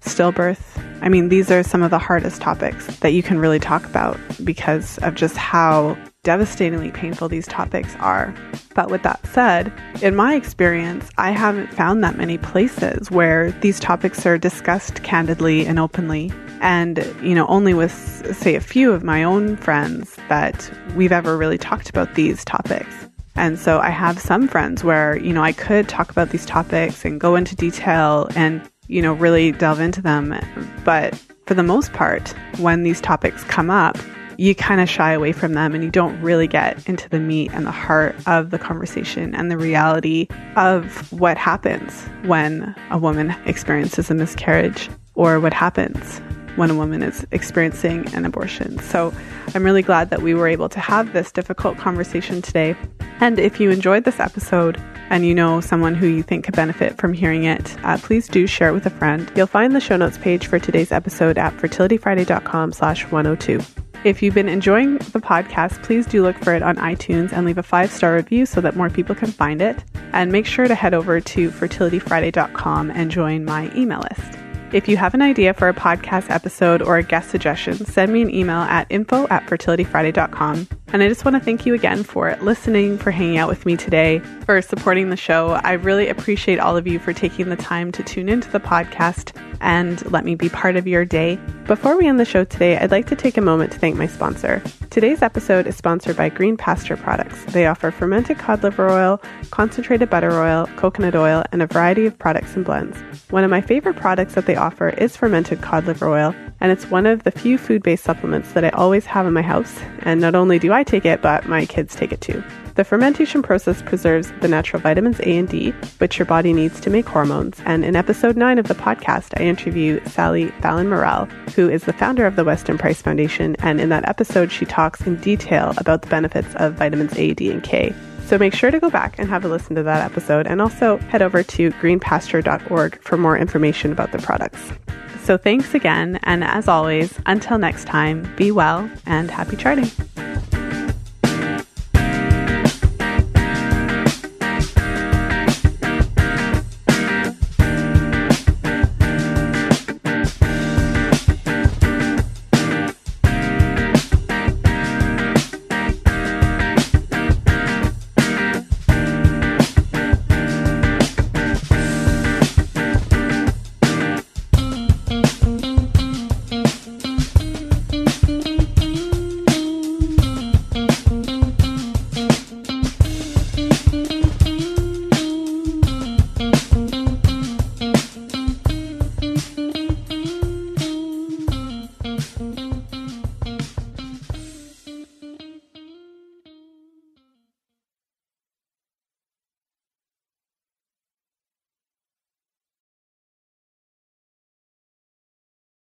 stillbirth. I mean, these are some of the hardest topics that you can really talk about because of just how devastatingly painful these topics are. But with that said, in my experience, I haven't found that many places where these topics are discussed candidly and openly. And, you know, only with, say, a few of my own friends that we've ever really talked about these topics. And so I have some friends where, you know, I could talk about these topics and go into detail and, you know, really delve into them. But for the most part, when these topics come up, you kind of shy away from them and you don't really get into the meat and the heart of the conversation and the reality of what happens when a woman experiences a miscarriage or what happens when a woman is experiencing an abortion. So I'm really glad that we were able to have this difficult conversation today. And if you enjoyed this episode and you know someone who you think could benefit from hearing it, uh, please do share it with a friend. You'll find the show notes page for today's episode at fertilityfriday.com slash 102. If you've been enjoying the podcast, please do look for it on iTunes and leave a five star review so that more people can find it. And make sure to head over to fertilityfriday.com and join my email list. If you have an idea for a podcast episode or a guest suggestion, send me an email at info at fertilityfriday.com. And I just want to thank you again for listening, for hanging out with me today, for supporting the show. I really appreciate all of you for taking the time to tune into the podcast and let me be part of your day. Before we end the show today, I'd like to take a moment to thank my sponsor. Today's episode is sponsored by Green Pasture Products. They offer fermented cod liver oil, concentrated butter oil, coconut oil, and a variety of products and blends. One of my favorite products that they offer is fermented cod liver oil, and it's one of the few food based supplements that I always have in my house. And not only do I take it, but my kids take it too. The fermentation process preserves the natural vitamins A and D, which your body needs to make hormones. And in episode 9 of the podcast, I interview Sally Fallon Morel, who is the founder of the Weston Price Foundation. And in that episode, she talks in detail about the benefits of vitamins A, D, and K. So make sure to go back and have a listen to that episode and also head over to greenpasture.org for more information about the products. So thanks again, and as always, until next time, be well and happy charting.